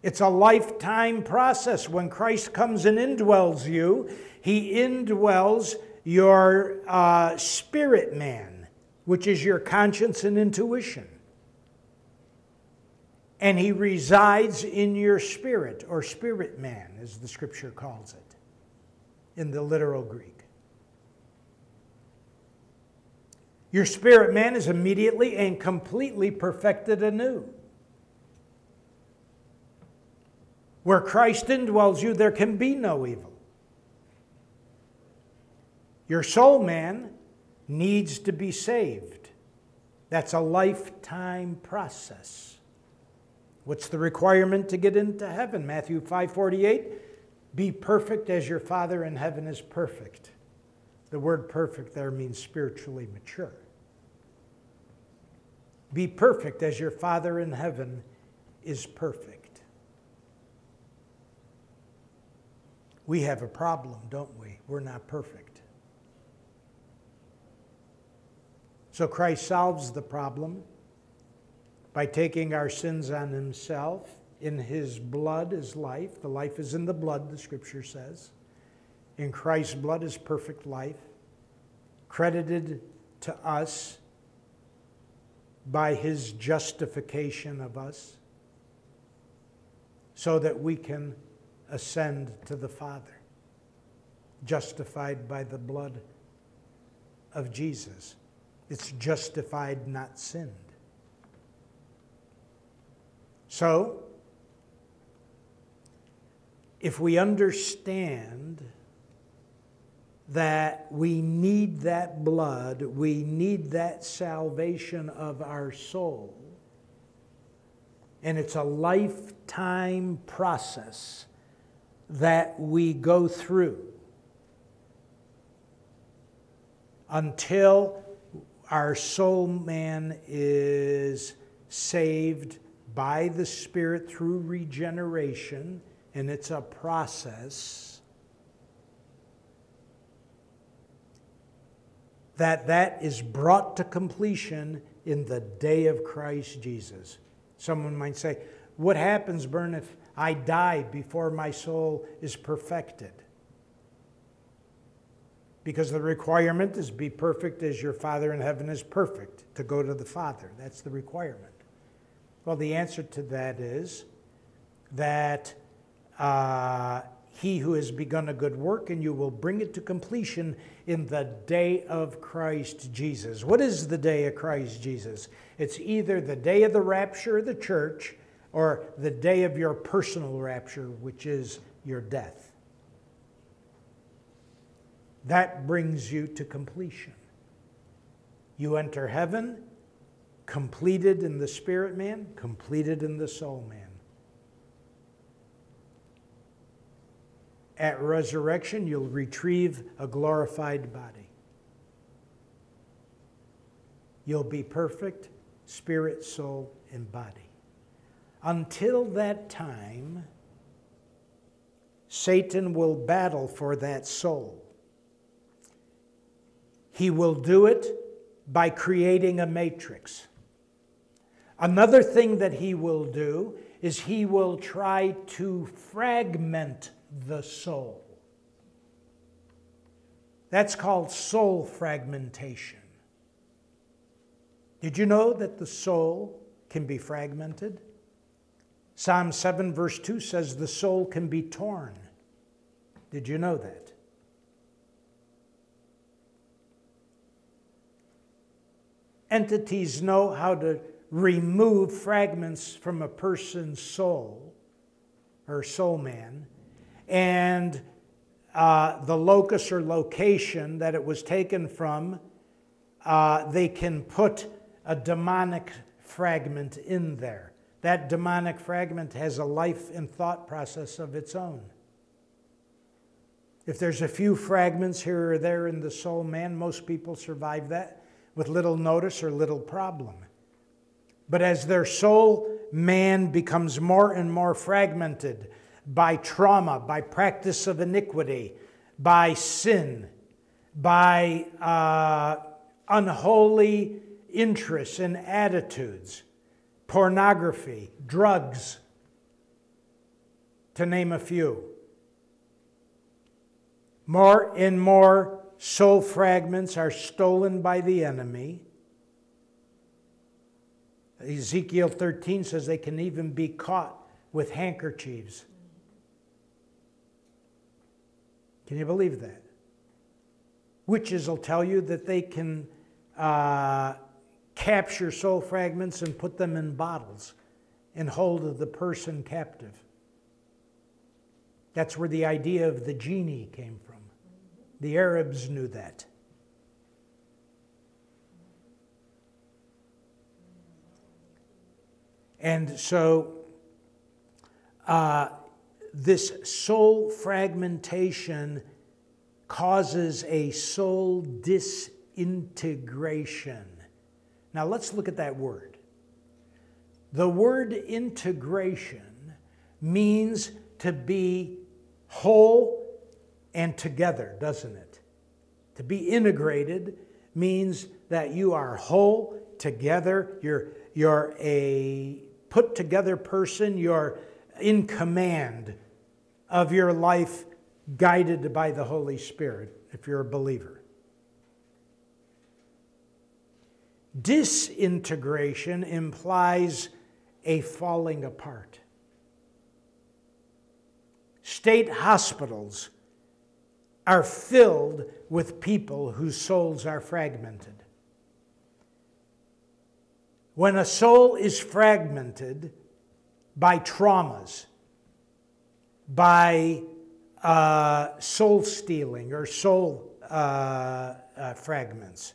It's a lifetime process. When Christ comes and indwells you, he indwells your uh, spirit man, which is your conscience and intuition. And he resides in your spirit, or spirit man, as the scripture calls it, in the literal Greek. Your spirit man is immediately and completely perfected anew. Where Christ indwells you, there can be no evil. Your soul man needs to be saved. That's a lifetime process. What's the requirement to get into heaven? Matthew 5:48, be perfect as your Father in heaven is perfect. The word perfect there means spiritually mature. Be perfect as your Father in heaven is perfect. We have a problem, don't we? We're not perfect. So Christ solves the problem by taking our sins on himself. In his blood is life. The life is in the blood, the scripture says. In Christ's blood is perfect life, credited to us by his justification of us, so that we can ascend to the Father, justified by the blood of Jesus. It's justified, not sinned. So, if we understand that we need that blood, we need that salvation of our soul, and it's a lifetime process that we go through until our soul man is saved by the Spirit through regeneration, and it's a process. That that is brought to completion in the day of Christ Jesus. Someone might say, What happens, Bern, if I die before my soul is perfected? Because the requirement is be perfect as your Father in heaven is perfect, to go to the Father. That's the requirement. Well, the answer to that is that uh, he who has begun a good work and you will bring it to completion in the day of Christ Jesus. What is the day of Christ Jesus? It's either the day of the rapture of the church or the day of your personal rapture, which is your death. That brings you to completion. You enter heaven completed in the spirit man, completed in the soul man. At resurrection, you'll retrieve a glorified body. You'll be perfect, spirit, soul, and body. Until that time, Satan will battle for that soul. He will do it by creating a matrix. Another thing that he will do is he will try to fragment the soul. That's called soul fragmentation. Did you know that the soul can be fragmented? Psalm 7, verse 2 says the soul can be torn. Did you know that? Entities know how to remove fragments from a person's soul or soul man and uh, the locus or location that it was taken from, uh, they can put a demonic fragment in there. That demonic fragment has a life and thought process of its own. If there's a few fragments here or there in the soul man, most people survive that with little notice or little problem. But as their soul man becomes more and more fragmented by trauma, by practice of iniquity, by sin, by uh, unholy interests and attitudes, pornography, drugs, to name a few. More and more soul fragments are stolen by the enemy. Ezekiel 13 says they can even be caught with handkerchiefs. Can you believe that? Witches will tell you that they can uh, capture soul fragments and put them in bottles and hold the person captive. That's where the idea of the genie came from. The Arabs knew that. And so, uh, this soul fragmentation causes a soul disintegration. Now, let's look at that word. The word integration means to be whole and together, doesn't it? To be integrated means that you are whole together, you're, you're a put together person, you're in command of your life, guided by the Holy Spirit, if you're a believer. Disintegration implies a falling apart. State hospitals are filled with people whose souls are fragmented. When a soul is fragmented by traumas, by uh, soul stealing or soul uh, uh, fragments,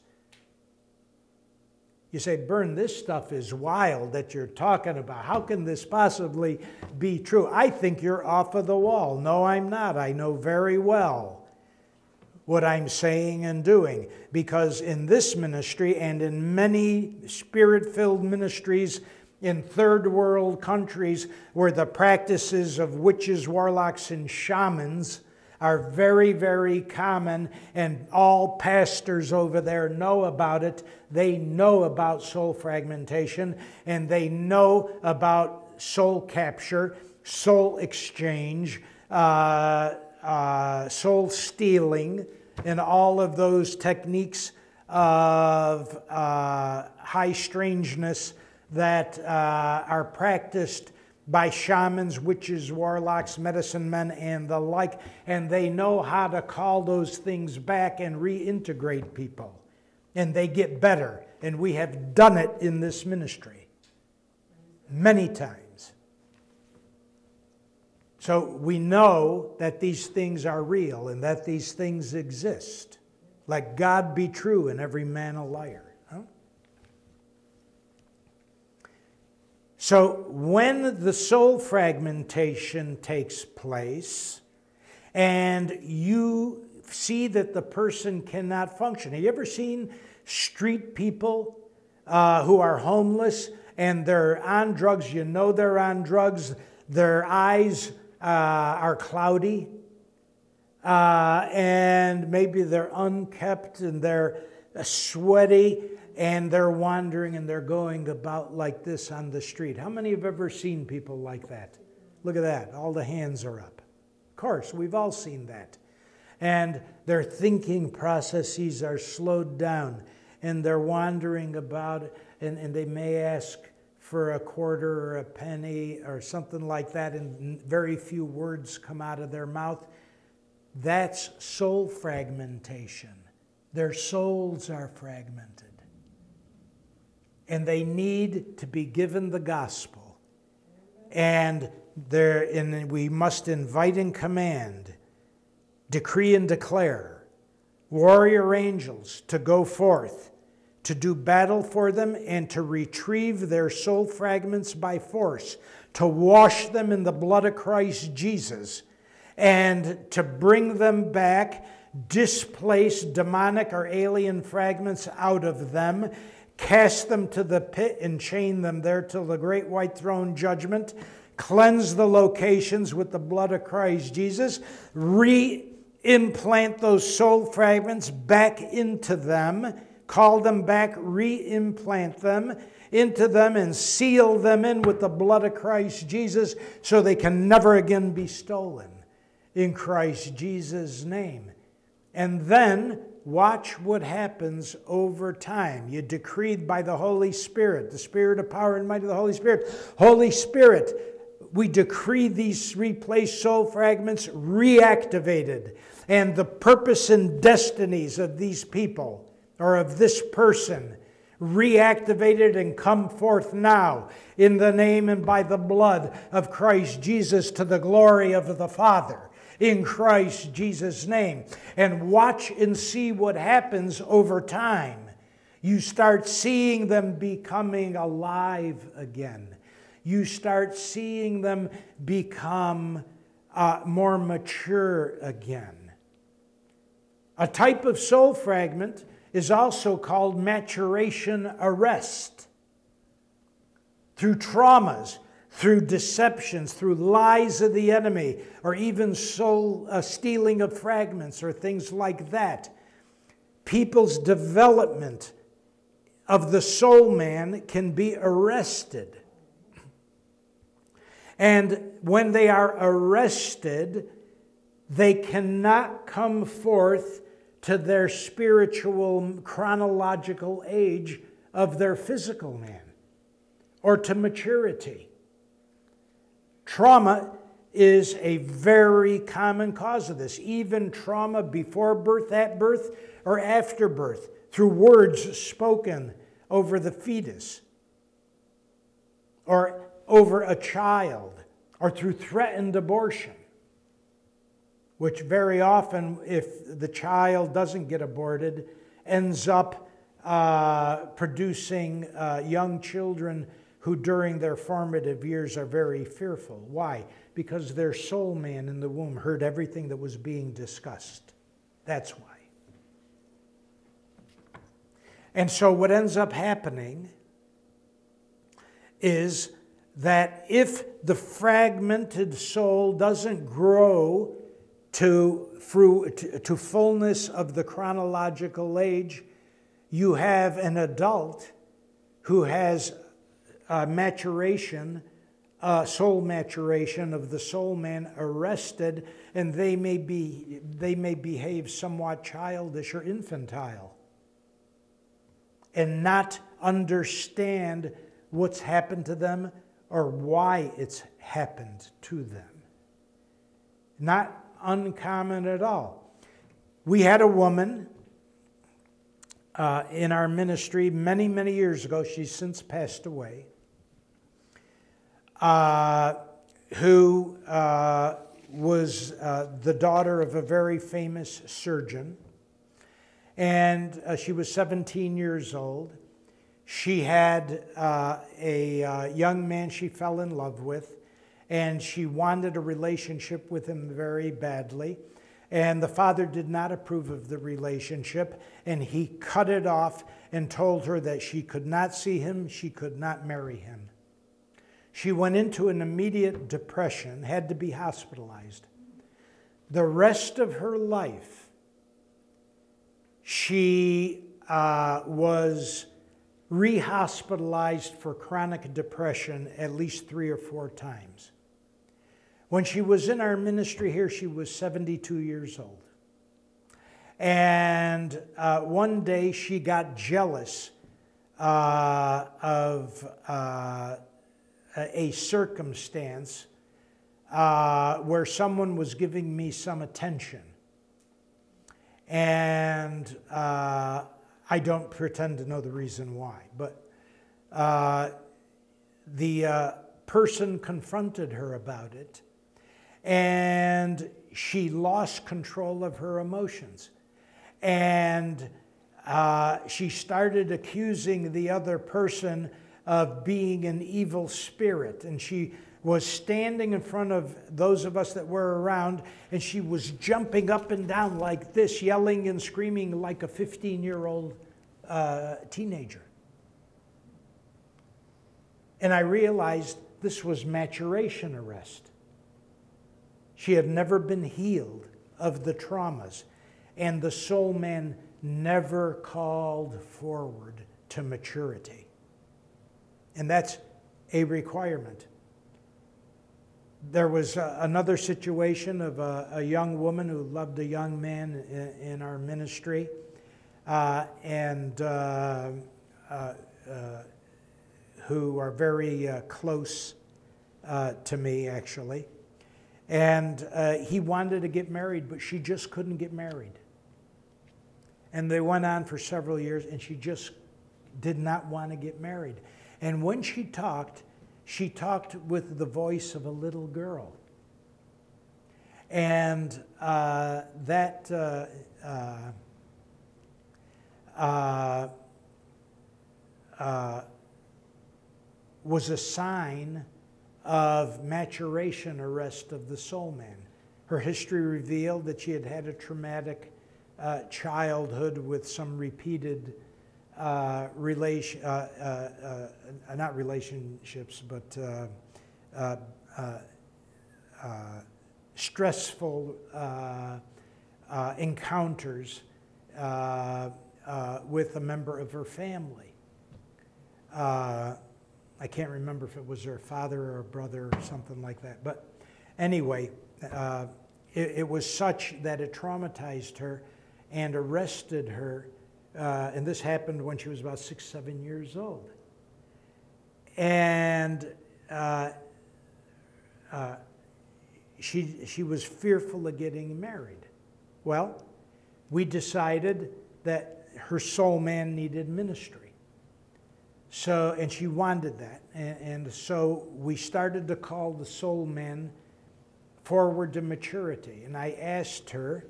you say, Bern, this stuff is wild that you're talking about. How can this possibly be true? I think you're off of the wall. No, I'm not. I know very well what I'm saying and doing. Because in this ministry and in many spirit filled ministries in third world countries where the practices of witches, warlocks, and shamans are very, very common, and all pastors over there know about it. They know about soul fragmentation, and they know about soul capture, soul exchange, uh, uh, soul stealing, and all of those techniques of uh, high strangeness that uh, are practiced by shamans, witches, warlocks, medicine men, and the like, and they know how to call those things back and reintegrate people. And they get better. And we have done it in this ministry many times. So we know that these things are real and that these things exist. Let God be true and every man a liar. So when the soul fragmentation takes place and you see that the person cannot function, have you ever seen street people uh, who are homeless and they're on drugs? You know they're on drugs. Their eyes uh, are cloudy, uh, and maybe they're unkept and they're sweaty and they're wandering and they're going about like this on the street. How many have ever seen people like that? Look at that, all the hands are up. Of course, we've all seen that. And their thinking processes are slowed down and they're wandering about and, and they may ask for a quarter or a penny or something like that, and very few words come out of their mouth. That's soul fragmentation. Their souls are fragmented. And they need to be given the gospel. And, we must invite and command, decree and declare warrior angels to go forth to do battle for them and to retrieve their soul fragments by force, to wash them in the blood of Christ Jesus, and to bring them back, displace demonic or alien fragments out of them, cast them to the pit and chain them there till the great white throne judgment, cleanse the locations with the blood of Christ Jesus, re implant those soul fragments back into them, call them back, re implant them into them, and seal them in with the blood of Christ Jesus so they can never again be stolen in Christ Jesus' name. And then watch what happens over time. You decreed by the Holy Spirit, the Spirit of power and might of the Holy Spirit. Holy Spirit, we decree these replaced soul fragments reactivated. And the purpose and destinies of these people or of this person reactivated and come forth now in the name and by the blood of Christ Jesus to the glory of the Father in Christ Jesus' name. And watch and see what happens over time. You start seeing them becoming alive again. You start seeing them become uh, more mature again. A type of soul fragment is also called maturation arrest. Through traumas, through deceptions, through lies of the enemy, or even soul uh, stealing of fragments or things like that. People's development of the soul man can be arrested. And when they are arrested, they cannot come forth to their spiritual chronological age of their physical man or to maturity. Trauma is a very common cause of this, even trauma before birth, at birth, or after birth, through words spoken over the fetus, or over a child, or through threatened abortion, which very often, if the child doesn't get aborted, ends up uh, producing uh, young children who during their formative years are very fearful. Why? Because their soul man in the womb heard everything that was being discussed. That's why. And so, what ends up happening is that if the fragmented soul doesn't grow to, through, to, to fullness of the chronological age, you have an adult who has uh, maturation, uh, soul maturation of the soul man arrested, and they may, be, they may behave somewhat childish or infantile and not understand what's happened to them or why it's happened to them. Not uncommon at all. We had a woman uh, in our ministry many, many years ago. She's since passed away uh, who uh, was uh, the daughter of a very famous surgeon. And uh, she was 17 years old. She had a young man she fell in love with, and she wanted a relationship with him very badly. And the father did not approve of the relationship, and he cut it off and told her that she could not see him, she could not marry him. She went into an immediate depression, had to be hospitalized. The rest of her life, she uh, was rehospitalized for chronic depression at least three or four times. When she was in our ministry here, she was 72 years old. And uh, one day she got jealous uh, of uh, a circumstance uh, where someone was giving me some attention. And uh, I don't pretend to know the reason why, but uh, the uh, person confronted her about it, and she lost control of her emotions. And uh, she started accusing the other person of being an evil spirit. And she was standing in front of those of us that were around, and she was jumping up and down like this, yelling and screaming like a 15 year old uh, teenager. And I realized this was maturation arrest. She had never been healed of the traumas, and the soul man never called forward to maturity. And that's a requirement. There was uh, another situation of a, a, young woman who loved a young man in, in our ministry, uh, and uh, uh, uh who are very close to me, actually. And he wanted to get married, but she just couldn't get married. And they went on for several years, and she just did not want to get married. And when she talked, she talked with the voice of a little girl. And uh, that uh, uh, uh, uh was a sign of maturation arrest of the soul man. Her history revealed that she had had a traumatic uh, childhood with some repeated uh, relation, uh, uh, uh, not relationships, but stressful encounters with a member of her family. I can't remember if it was her father or a brother or something like that. But anyway, uh, it, it, was such that it traumatized her and arrested her uh, and this happened when she was about six, seven years old. And uh, uh, she, she was fearful of getting married. Well, we decided that her soul man needed ministry. So, and she wanted that. And, and so we started to call the soul man forward to maturity. And I asked her,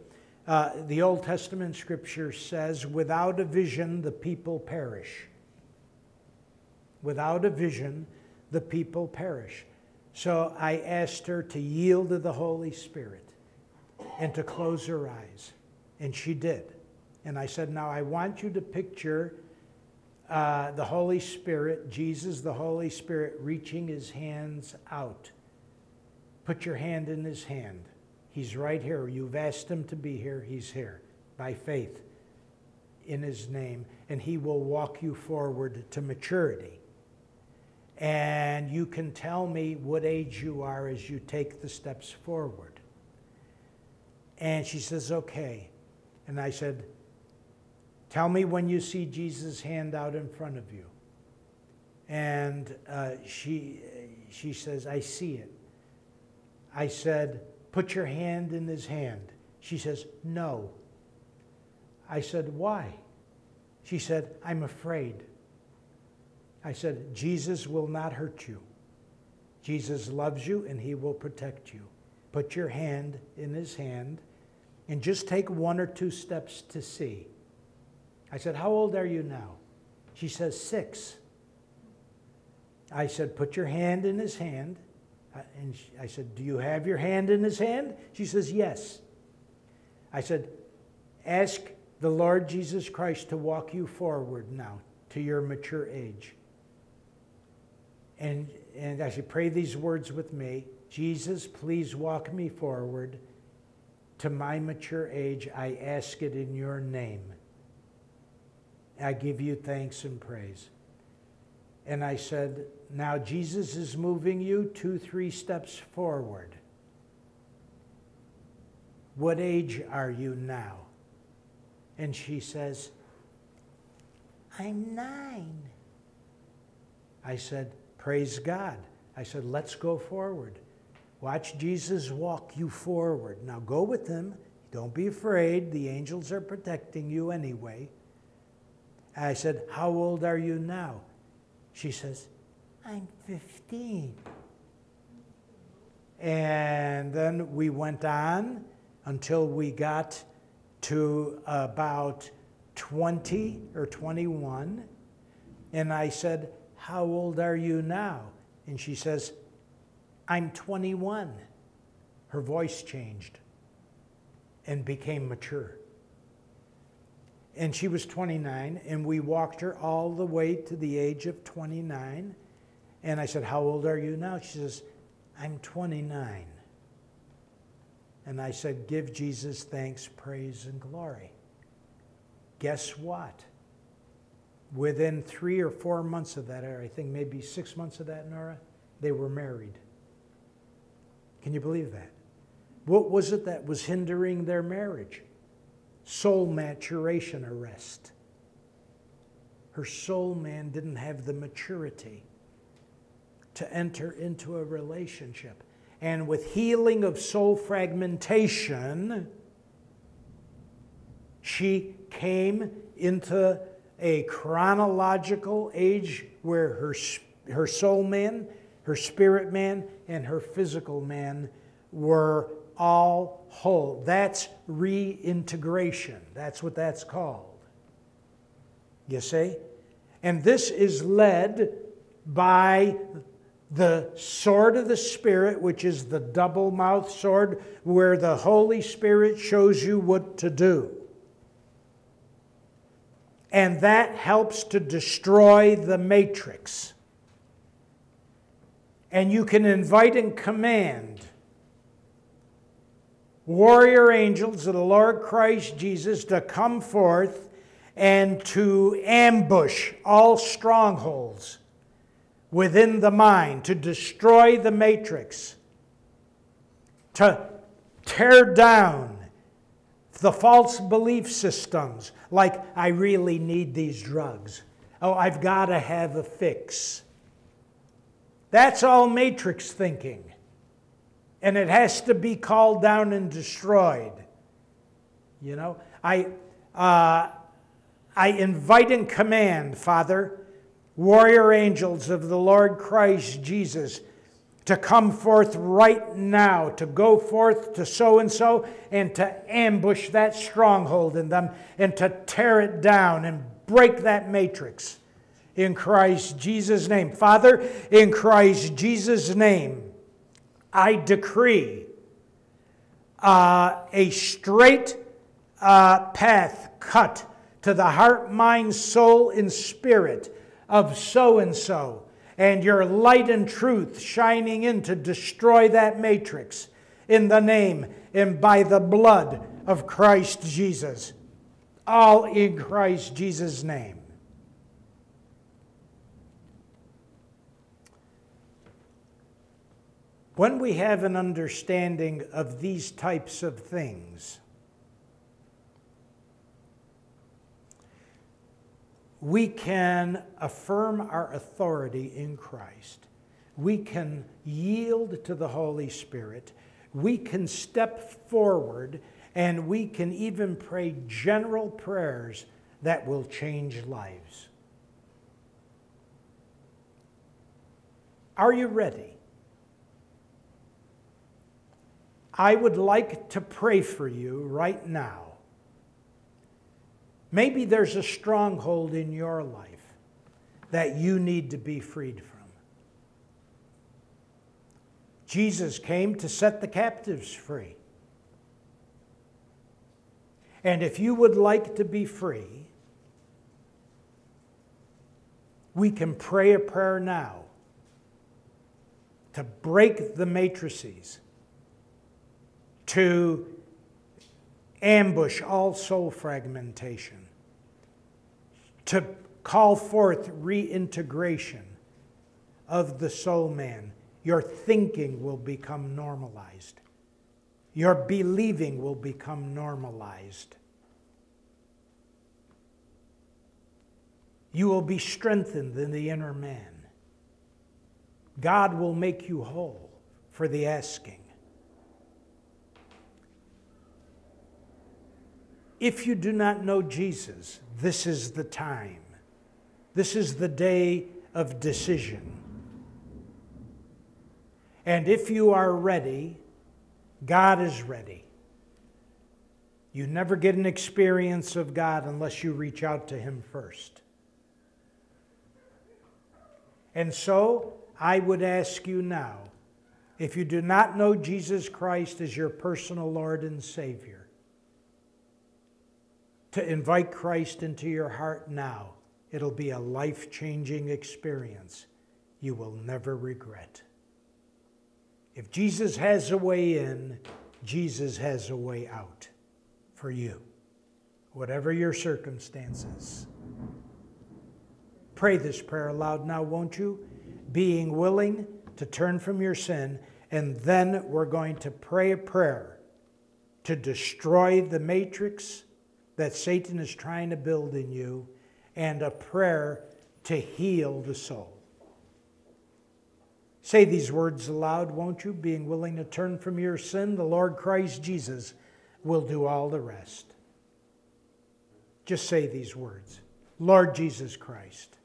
uh, the Old Testament scripture says, without a vision, the people perish. Without a vision, the people perish. So I asked her to yield to the Holy Spirit and to close her eyes. And she did. And I said, Now I want you to picture uh, the Holy Spirit, Jesus, the Holy Spirit, reaching his hands out. Put your hand in his hand. He's right here. You've asked him to be here. He's here by faith in his name, and he will walk you forward to maturity. And you can tell me what age you are as you take the steps forward. And she says, okay. And I said, Tell me when you see Jesus' hand out in front of you. And uh, she, she says, I see it. I said, Put your hand in his hand. She says, No. I said, Why? She said, I'm afraid. I said, Jesus will not hurt you. Jesus loves you and he will protect you. Put your hand in his hand and just take one or two steps to see. I said, How old are you now? She says, Six. I said, Put your hand in his hand and I said, Do you have your hand in his hand? She says, Yes. I said, Ask the Lord Jesus Christ to walk you forward now to your mature age. And, and I said, Pray these words with me Jesus, please walk me forward to my mature age. I ask it in your name. I give you thanks and praise. And I said, Now Jesus is moving you two, three steps forward. What age are you now? And she says, I'm nine. I said, Praise God. I said, Let's go forward. Watch Jesus walk you forward. Now go with him. Don't be afraid. The angels are protecting you anyway. I said, How old are you now? She says, I'm 15. And then we went on until we got to about 20 or 21. And I said, How old are you now? And she says, I'm 21. Her voice changed and became mature. And she was 29, and we walked her all the way to the age of 29. And I said, How old are you now? She says, I'm 29. And I said, Give Jesus thanks, praise, and glory. Guess what? Within three or four months of that, or I think maybe six months of that, Nora, they were married. Can you believe that? What was it that was hindering their marriage? Soul maturation arrest. Her soul man didn't have the maturity to enter into a relationship. And with healing of soul fragmentation, she came into a chronological age where her, her soul man, her spirit man, and her physical man were all whole. That's reintegration. That's what that's called. You see? And this is led by the sword of the Spirit, which is the double mouthed sword, where the Holy Spirit shows you what to do. And that helps to destroy the matrix. And you can invite and command warrior angels of the Lord Christ Jesus to come forth and to ambush all strongholds within the mind, to destroy the matrix, to tear down the false belief systems like, I really need these drugs. Oh, I've got to have a fix. That's all matrix thinking and it has to be called down and destroyed. You know, I, uh, I invite and command, Father, warrior angels of the Lord Christ Jesus to come forth right now, to go forth to so and so, and to ambush that stronghold in them, and to tear it down and break that matrix in Christ Jesus' name. Father, in Christ Jesus' name, I decree uh, a straight uh, path cut to the heart, mind, soul, and spirit of so and so, and your light and truth shining in to destroy that matrix in the name and by the blood of Christ Jesus. All in Christ Jesus' name. When we have an understanding of these types of things, we can affirm our authority in Christ. We can yield to the Holy Spirit. We can step forward and we can even pray general prayers that will change lives. Are you ready? I would like to pray for you right now. Maybe there's a stronghold in your life that you need to be freed from. Jesus came to set the captives free. And if you would like to be free, we can pray a prayer now to break the matrices to ambush all soul fragmentation, to call forth reintegration of the soul man. Your thinking will become normalized. Your believing will become normalized. You will be strengthened in the inner man. God will make you whole for the asking. If you do not know Jesus, this is the time. This is the day of decision. And if you are ready, God is ready. You never get an experience of God unless you reach out to Him first. And so, I would ask you now If you do not know Jesus Christ as your personal Lord and Savior, to invite Christ into your heart now, it'll be a life changing experience you will never regret. If Jesus has a way in, Jesus has a way out for you, whatever your circumstances. Pray this prayer aloud now, won't you? Being willing to turn from your sin, and then we're going to pray a prayer to destroy the matrix that Satan is trying to build in you, and a prayer to heal the soul. Say these words aloud, won't you? Being willing to turn from your sin, the Lord Christ Jesus will do all the rest. Just say these words Lord Jesus Christ,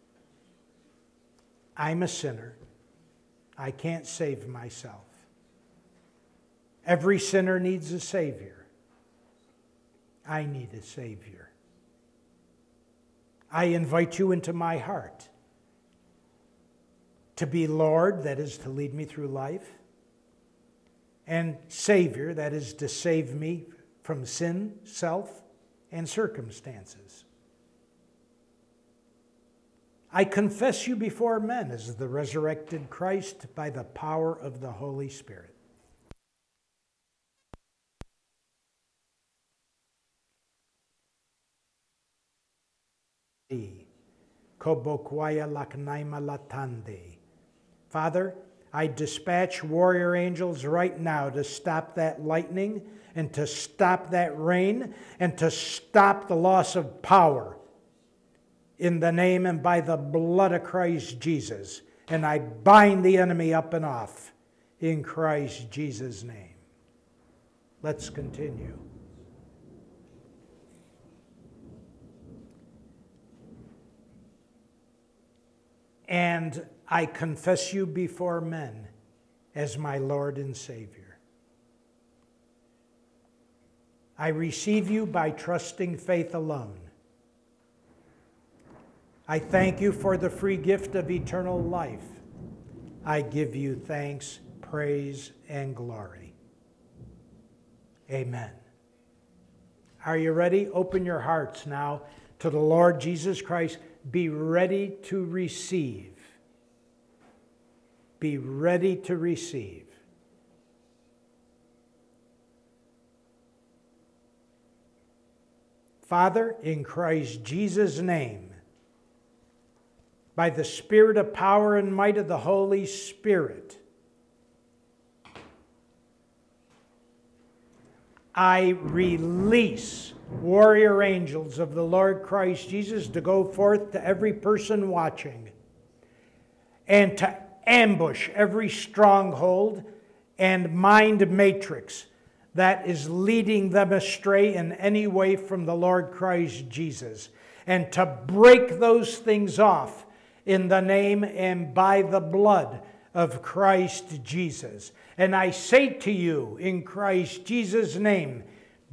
I'm a sinner. I can't save myself. Every sinner needs a Savior. I need a Savior. I invite you into my heart to be Lord, that is to lead me through life, and Savior, that is to save me from sin, self, and circumstances. I confess you before men as the resurrected Christ by the power of the Holy Spirit. Father, I dispatch warrior angels right now to stop that lightning and to stop that rain and to stop the loss of power in the name and by the blood of Christ Jesus. And I bind the enemy up and off in Christ Jesus' name. Let's continue. And I confess you before men as my Lord and Savior. I receive you by trusting faith alone. I thank you for the free gift of eternal life. I give you thanks, praise, and glory. Amen. Are you ready? Open your hearts now to the Lord Jesus Christ. Be ready to receive be ready to receive. Father, in Christ Jesus' name, by the Spirit of power and might of the Holy Spirit, I release warrior angels of the Lord Christ Jesus to go forth to every person watching and to ambush every stronghold and mind matrix that is leading them astray in any way from the Lord Christ Jesus, and to break those things off in the name and by the blood of Christ Jesus. And I say to you, in Christ Jesus' name,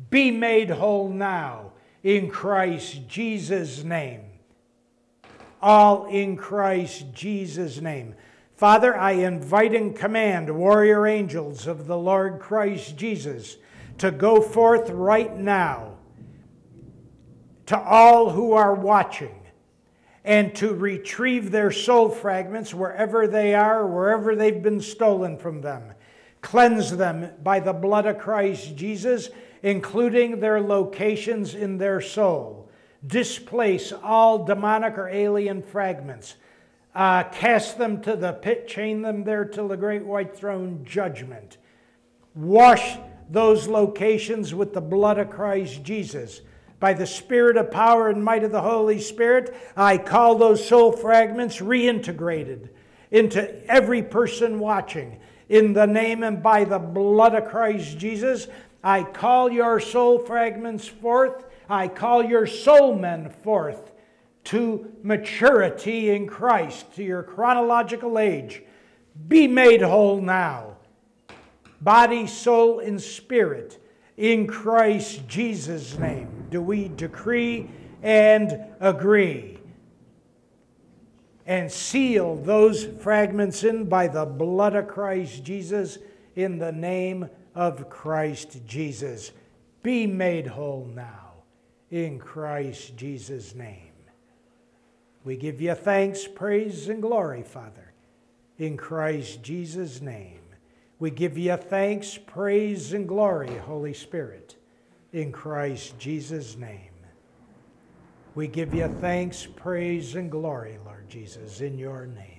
be made whole now, in Christ Jesus' name. All in Christ Jesus' name. Father, I invite and command warrior angels of the Lord Christ Jesus to go forth right now to all who are watching and to retrieve their soul fragments wherever they are, wherever they've been stolen from them. Cleanse them by the blood of Christ Jesus, including their locations in their soul. Displace all demonic or alien fragments uh, cast them to the pit, chain them there till the great white throne judgment. Wash those locations with the blood of Christ Jesus. By the Spirit of power and might of the Holy Spirit, I call those soul fragments reintegrated into every person watching. In the name and by the blood of Christ Jesus, I call your soul fragments forth. I call your soul men forth to maturity in Christ, to your chronological age. Be made whole now, body, soul, and spirit, in Christ Jesus' name. Do we decree and agree? and seal those fragments in by the blood of Christ Jesus in the name of Christ Jesus. Be made whole now in Christ Jesus' name. We give you thanks, praise, and glory, Father, in Christ Jesus' name. We give you thanks, praise, and glory, Holy Spirit, in Christ Jesus' name. We give you thanks, praise, and glory, Lord Jesus, in your name.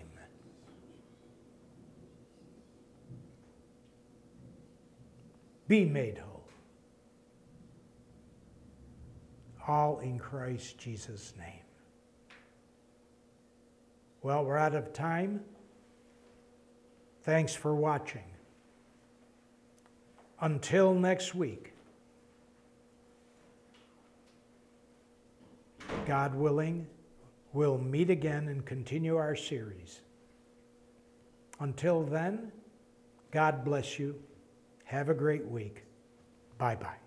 Be made whole. All in Christ Jesus' name. Well, we're out of time. Thanks for watching. Until next week, God willing, we'll meet again and continue our series. Until then, God bless you. Have a great week. Bye bye.